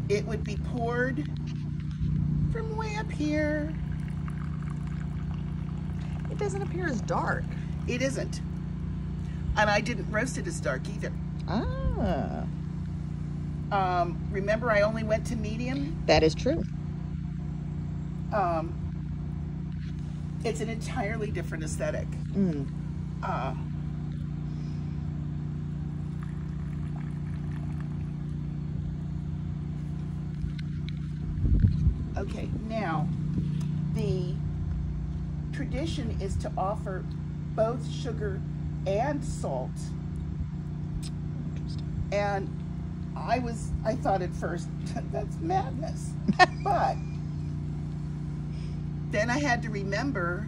it would be poured from way up here. Doesn't appear as dark. It isn't, and I didn't roast it as dark either. Ah, Um, remember, I only went to medium. that is true. Um, it's an entirely different aesthetic. Mm. Uh, okay, now tradition is to offer both sugar and salt. And I was, I thought at first, [LAUGHS] that's madness. [LAUGHS] but then I had to remember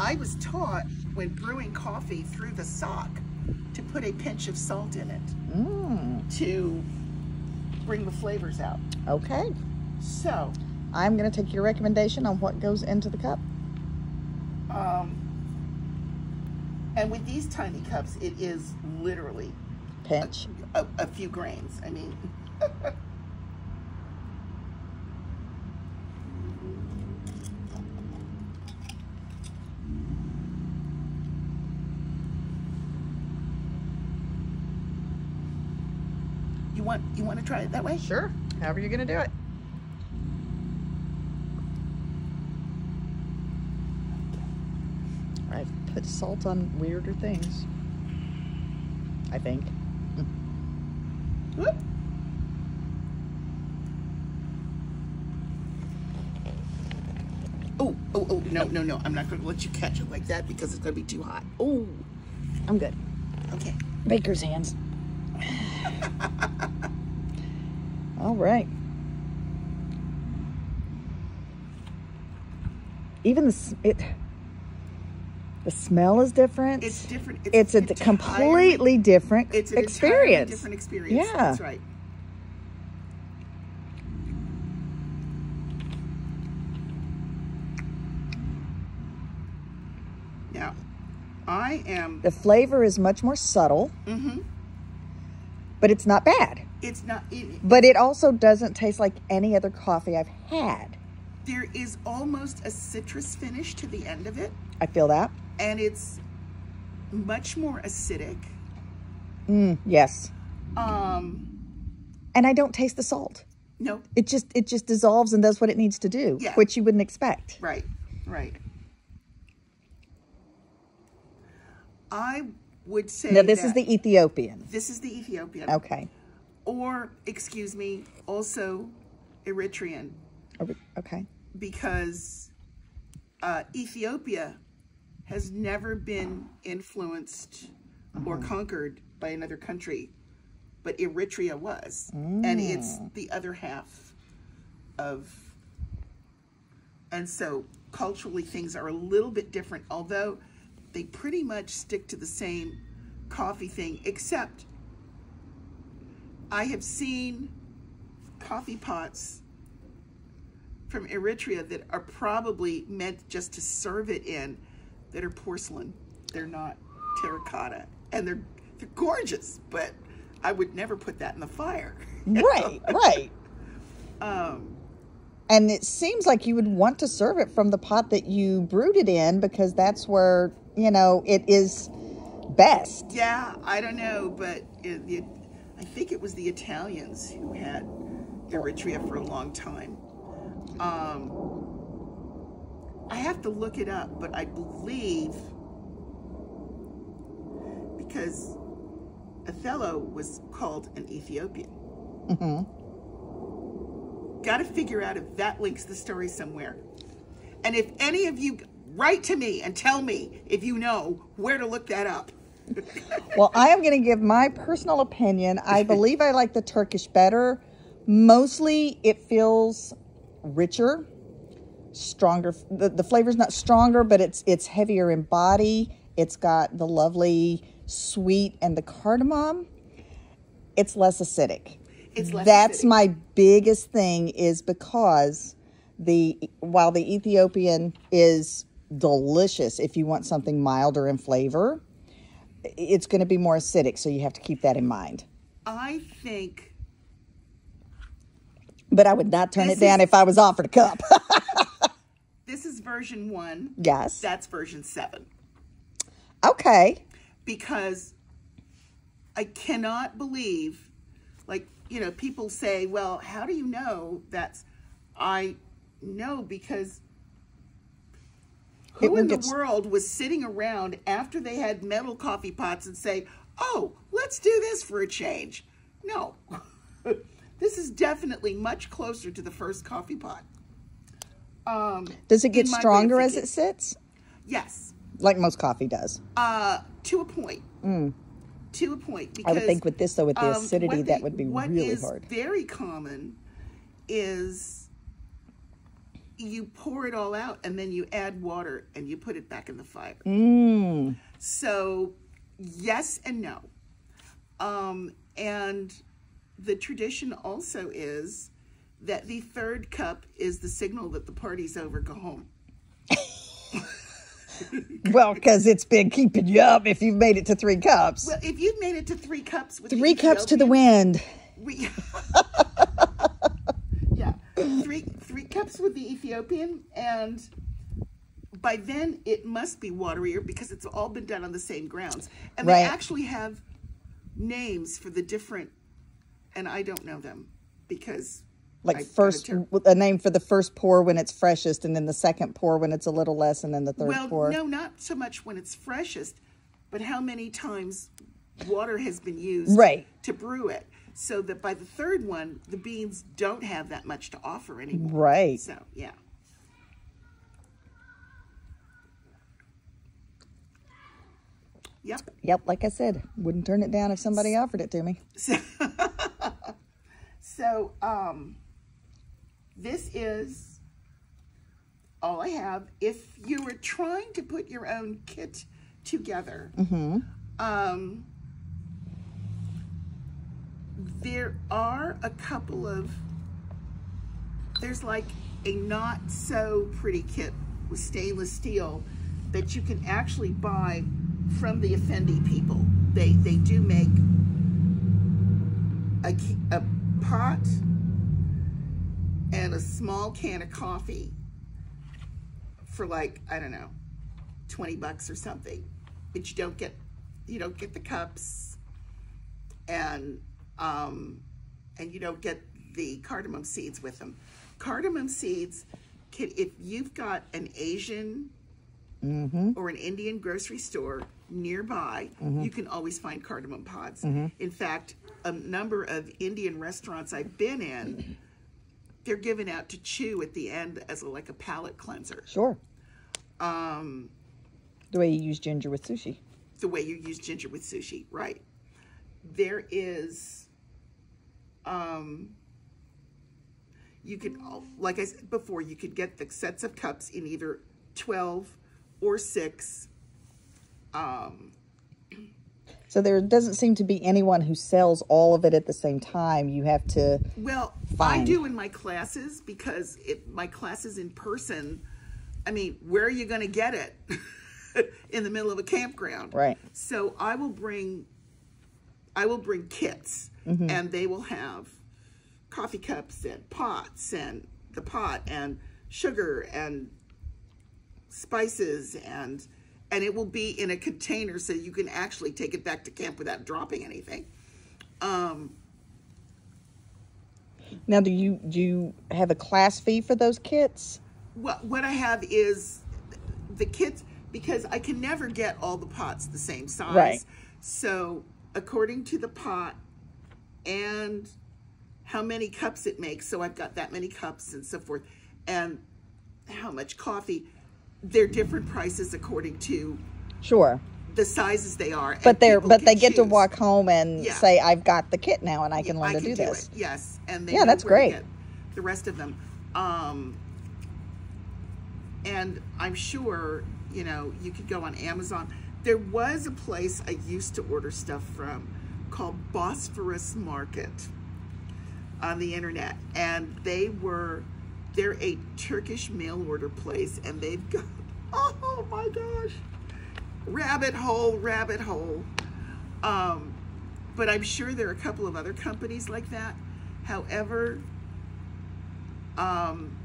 I was taught when brewing coffee through the sock to put a pinch of salt in it Mm. to bring the flavors out. Okay. So, I'm going to take your recommendation on what goes into the cup. Um, and with these tiny cups, it is literally Pinch. a, a few grains. I mean, [LAUGHS] you want you want to try it that way? Sure. However you're going to do it. I've put salt on weirder things. I think. Whoop. Oh, oh, oh, no, no, no. I'm not going to let you catch it like that because it's going to be too hot. Oh, I'm good. Okay. Baker's hands. [LAUGHS] All right. Even the it, the smell is different. It's different. It's a d- entirely- completely different It's experience. different experience. Yeah. That's right. Now, I am. The flavor is much more subtle, Mm-hmm. but it's not bad. It's not. It, But it also doesn't taste like any other coffee I've had. there is almost a citrus finish to the end of it, I feel that. And it's much more acidic. Mm, yes. Um, And I don't taste the salt. no, It just it just dissolves and does what it needs to do, Yeah. which you wouldn't expect. right, right. I would say Now this is the Ethiopian. this is the Ethiopian, Okay. or excuse me, also Eritrean, Okay. because uh, Ethiopia has never been influenced or mm-hmm. conquered by another country, but Eritrea was, mm. and it's the other half of, and so culturally things are a little bit different, although they pretty much stick to the same coffee thing, except I have seen coffee pots from Eritrea that are probably meant just to serve it in that are porcelain. They're not terracotta. And they're they're gorgeous, but I would never put that in the fire. [LAUGHS] Right, right. Um, And it seems like you would want to serve it from the pot that you brewed it in because that's where, you know, it is best. yeah, I don't know, but it, it, I think it was the Italians who had Eritrea for a long time. Um, I have to look it up, but I believe because Othello was called an Ethiopian. Mm-hmm. Got to figure out if that links the story somewhere. And if any of you write to me and tell me if you know where to look that up. [LAUGHS] Well, I am going to give my personal opinion. I [LAUGHS] believe I like the Turkish better. Mostly it feels richer, stronger. The, the flavor's not stronger, but it's it's heavier in body. It's got the lovely sweet and the cardamom. It's less acidic. It's less That's acidic. my biggest thing is because the while the Ethiopian is delicious if you want something milder in flavor, it's going to be more acidic, so you have to keep that in mind. I think But I would not turn This it down is- if I was offered a cup. [LAUGHS] version one. yes. That's version seven. Okay. because I cannot believe, like, you know, people say, well, how do you know that's, I know because who in the world was sitting around after they had metal coffee pots and say, oh, let's do this for a change? No. [LAUGHS] this is definitely much closer to the first coffee pot. Um, Does it get in my way of stronger as it sits? Yes. Like most coffee does. Uh, to a point. To a point. Because, Mm. I would think with this, though, with the um, acidity, that would be what really is hard. very common is you pour it all out and then you add water and you put it back in the fire. Mm. So, yes and no. Um, and the tradition also is that the third cup is the signal that the party's over, go home. [LAUGHS] Well, because it's been keeping you up if you've made it to three cups. Well, if you've made it to three cups with the three cups to the wind. We, [LAUGHS] yeah, three three cups with the Ethiopian, and by then it must be waterier because it's all been done on the same grounds, and Right. they actually have names for the different, and I don't know them because Like I- first, a name for the first pour when it's freshest, and then the second pour when it's a little less, and then the third well, pour. no, not so much when it's freshest, but how many times water has been used Right. to brew it, so that by the third one the beans don't have that much to offer anymore. Right. So yeah. Yep. Yep, like I said, wouldn't turn it down if somebody offered it to me. So, [LAUGHS] so um, this is all I have. If you were trying to put your own kit together, um, there are a couple of there's like a not so pretty kit with stainless steel that you can actually buy from the Efendi people. They they do make a, a pot a small can of coffee for like I don't know, twenty bucks or something. But you don't get you don't get the cups and um, and you don't get the cardamom seeds with them. Cardamom seeds, can, if you've got an Asian mm-hmm. or an Indian grocery store nearby, mm-hmm. you can always find cardamom pods. Mm-hmm. In fact, a number of Indian restaurants I've been in, they're given out to chew at the end as a, like a palate cleanser. Sure. Um, The way you use ginger with sushi. the way you use ginger with sushi, right? There is, um, You can, like I said before, you could get the sets of cups in either 12 or 6. Um, So there doesn't seem to be anyone who sells all of it at the same time. You have to. well, I do in my classes because it, my classes in person, I mean, where are you going to get it? [LAUGHS] in the middle of a campground. Right. So I will bring I will bring kits Mm-hmm. and they will have coffee cups and pots and the pot and sugar and spices and and it will be in a container so you can actually take it back to camp without dropping anything. Um, Now, do you do you have a class fee for those kits? what what I have is the kits because I can never get all the pots the same size. Right. So according to the pot and how many cups it makes, so I've got that many cups and so forth, and how much coffee, they're different prices according to Sure, the sizes they are. but they're but they get to walk home and Yeah. say, "I've got the kit now, and I can learn I to can do this." It. Yes, and they Yeah, that's great. The rest of them, um, and I'm sure you know you could go on Amazon. There was a place I used to order stuff from called Bosphorus Market on the internet, and they were they're a Turkish mail order place, and they've got [LAUGHS] oh my gosh, rabbit hole, rabbit hole. Um, but I'm sure there are a couple of other companies like that. However, um,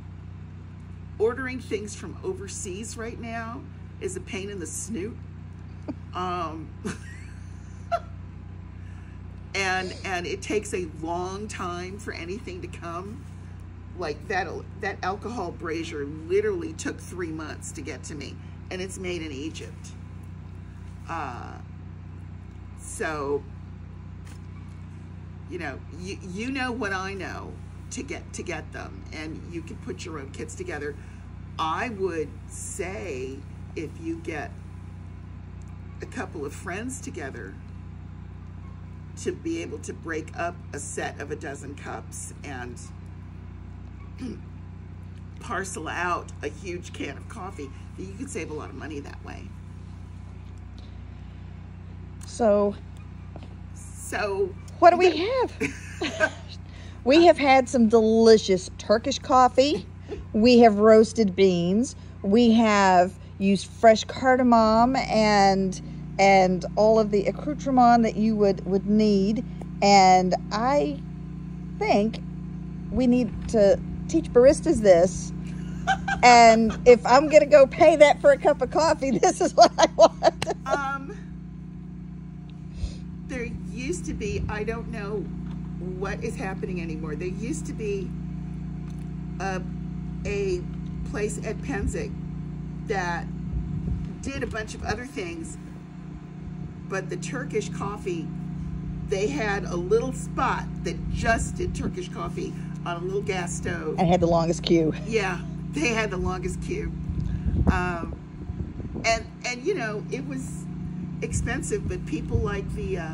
ordering things from overseas right now is a pain in the snoot. Um, [LAUGHS] and and it takes a long time for anything to come. Like that that alcohol brazier literally took three months to get to me, and it's made in Egypt. Uh, so you know you you know what I know to get to get them, and you can put your own kits together. I would say if you get a couple of friends together to be able to break up a set of a dozen cups and [CLEARS THROAT] parcel out a huge can of coffee, that you could save a lot of money that way. So, So what do we [LAUGHS] have? we have had some delicious Turkish coffee. We have roasted beans. We have used fresh cardamom and and all of the accoutrement that you would would need. And I think we need to teach baristas this. and if I'm gonna go pay that for a cup of coffee, [LAUGHS] this is what I want. Um, there used to be, I don't know what is happening anymore. There used to be a, a place at Pennsic that did a bunch of other things, but the Turkish coffee, they had a little spot that just did Turkish coffee on a little gas stove. and had the longest queue. Yeah, they had the longest queue. Um, and and you know it was expensive, but people like the uh,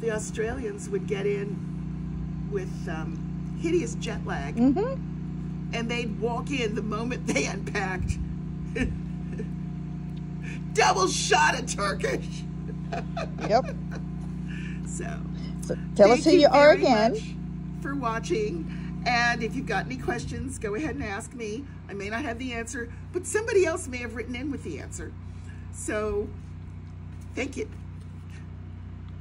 the Australians would get in with um, hideous jet lag, Mm-hmm. and they'd walk in the moment they unpacked. [LAUGHS] Double shot of Turkish. Yep. [LAUGHS] So So tell us who you, are again. for watching. And if you've got any questions, go ahead and ask me. I may not have the answer, but somebody else may have written in with the answer. So, thank you.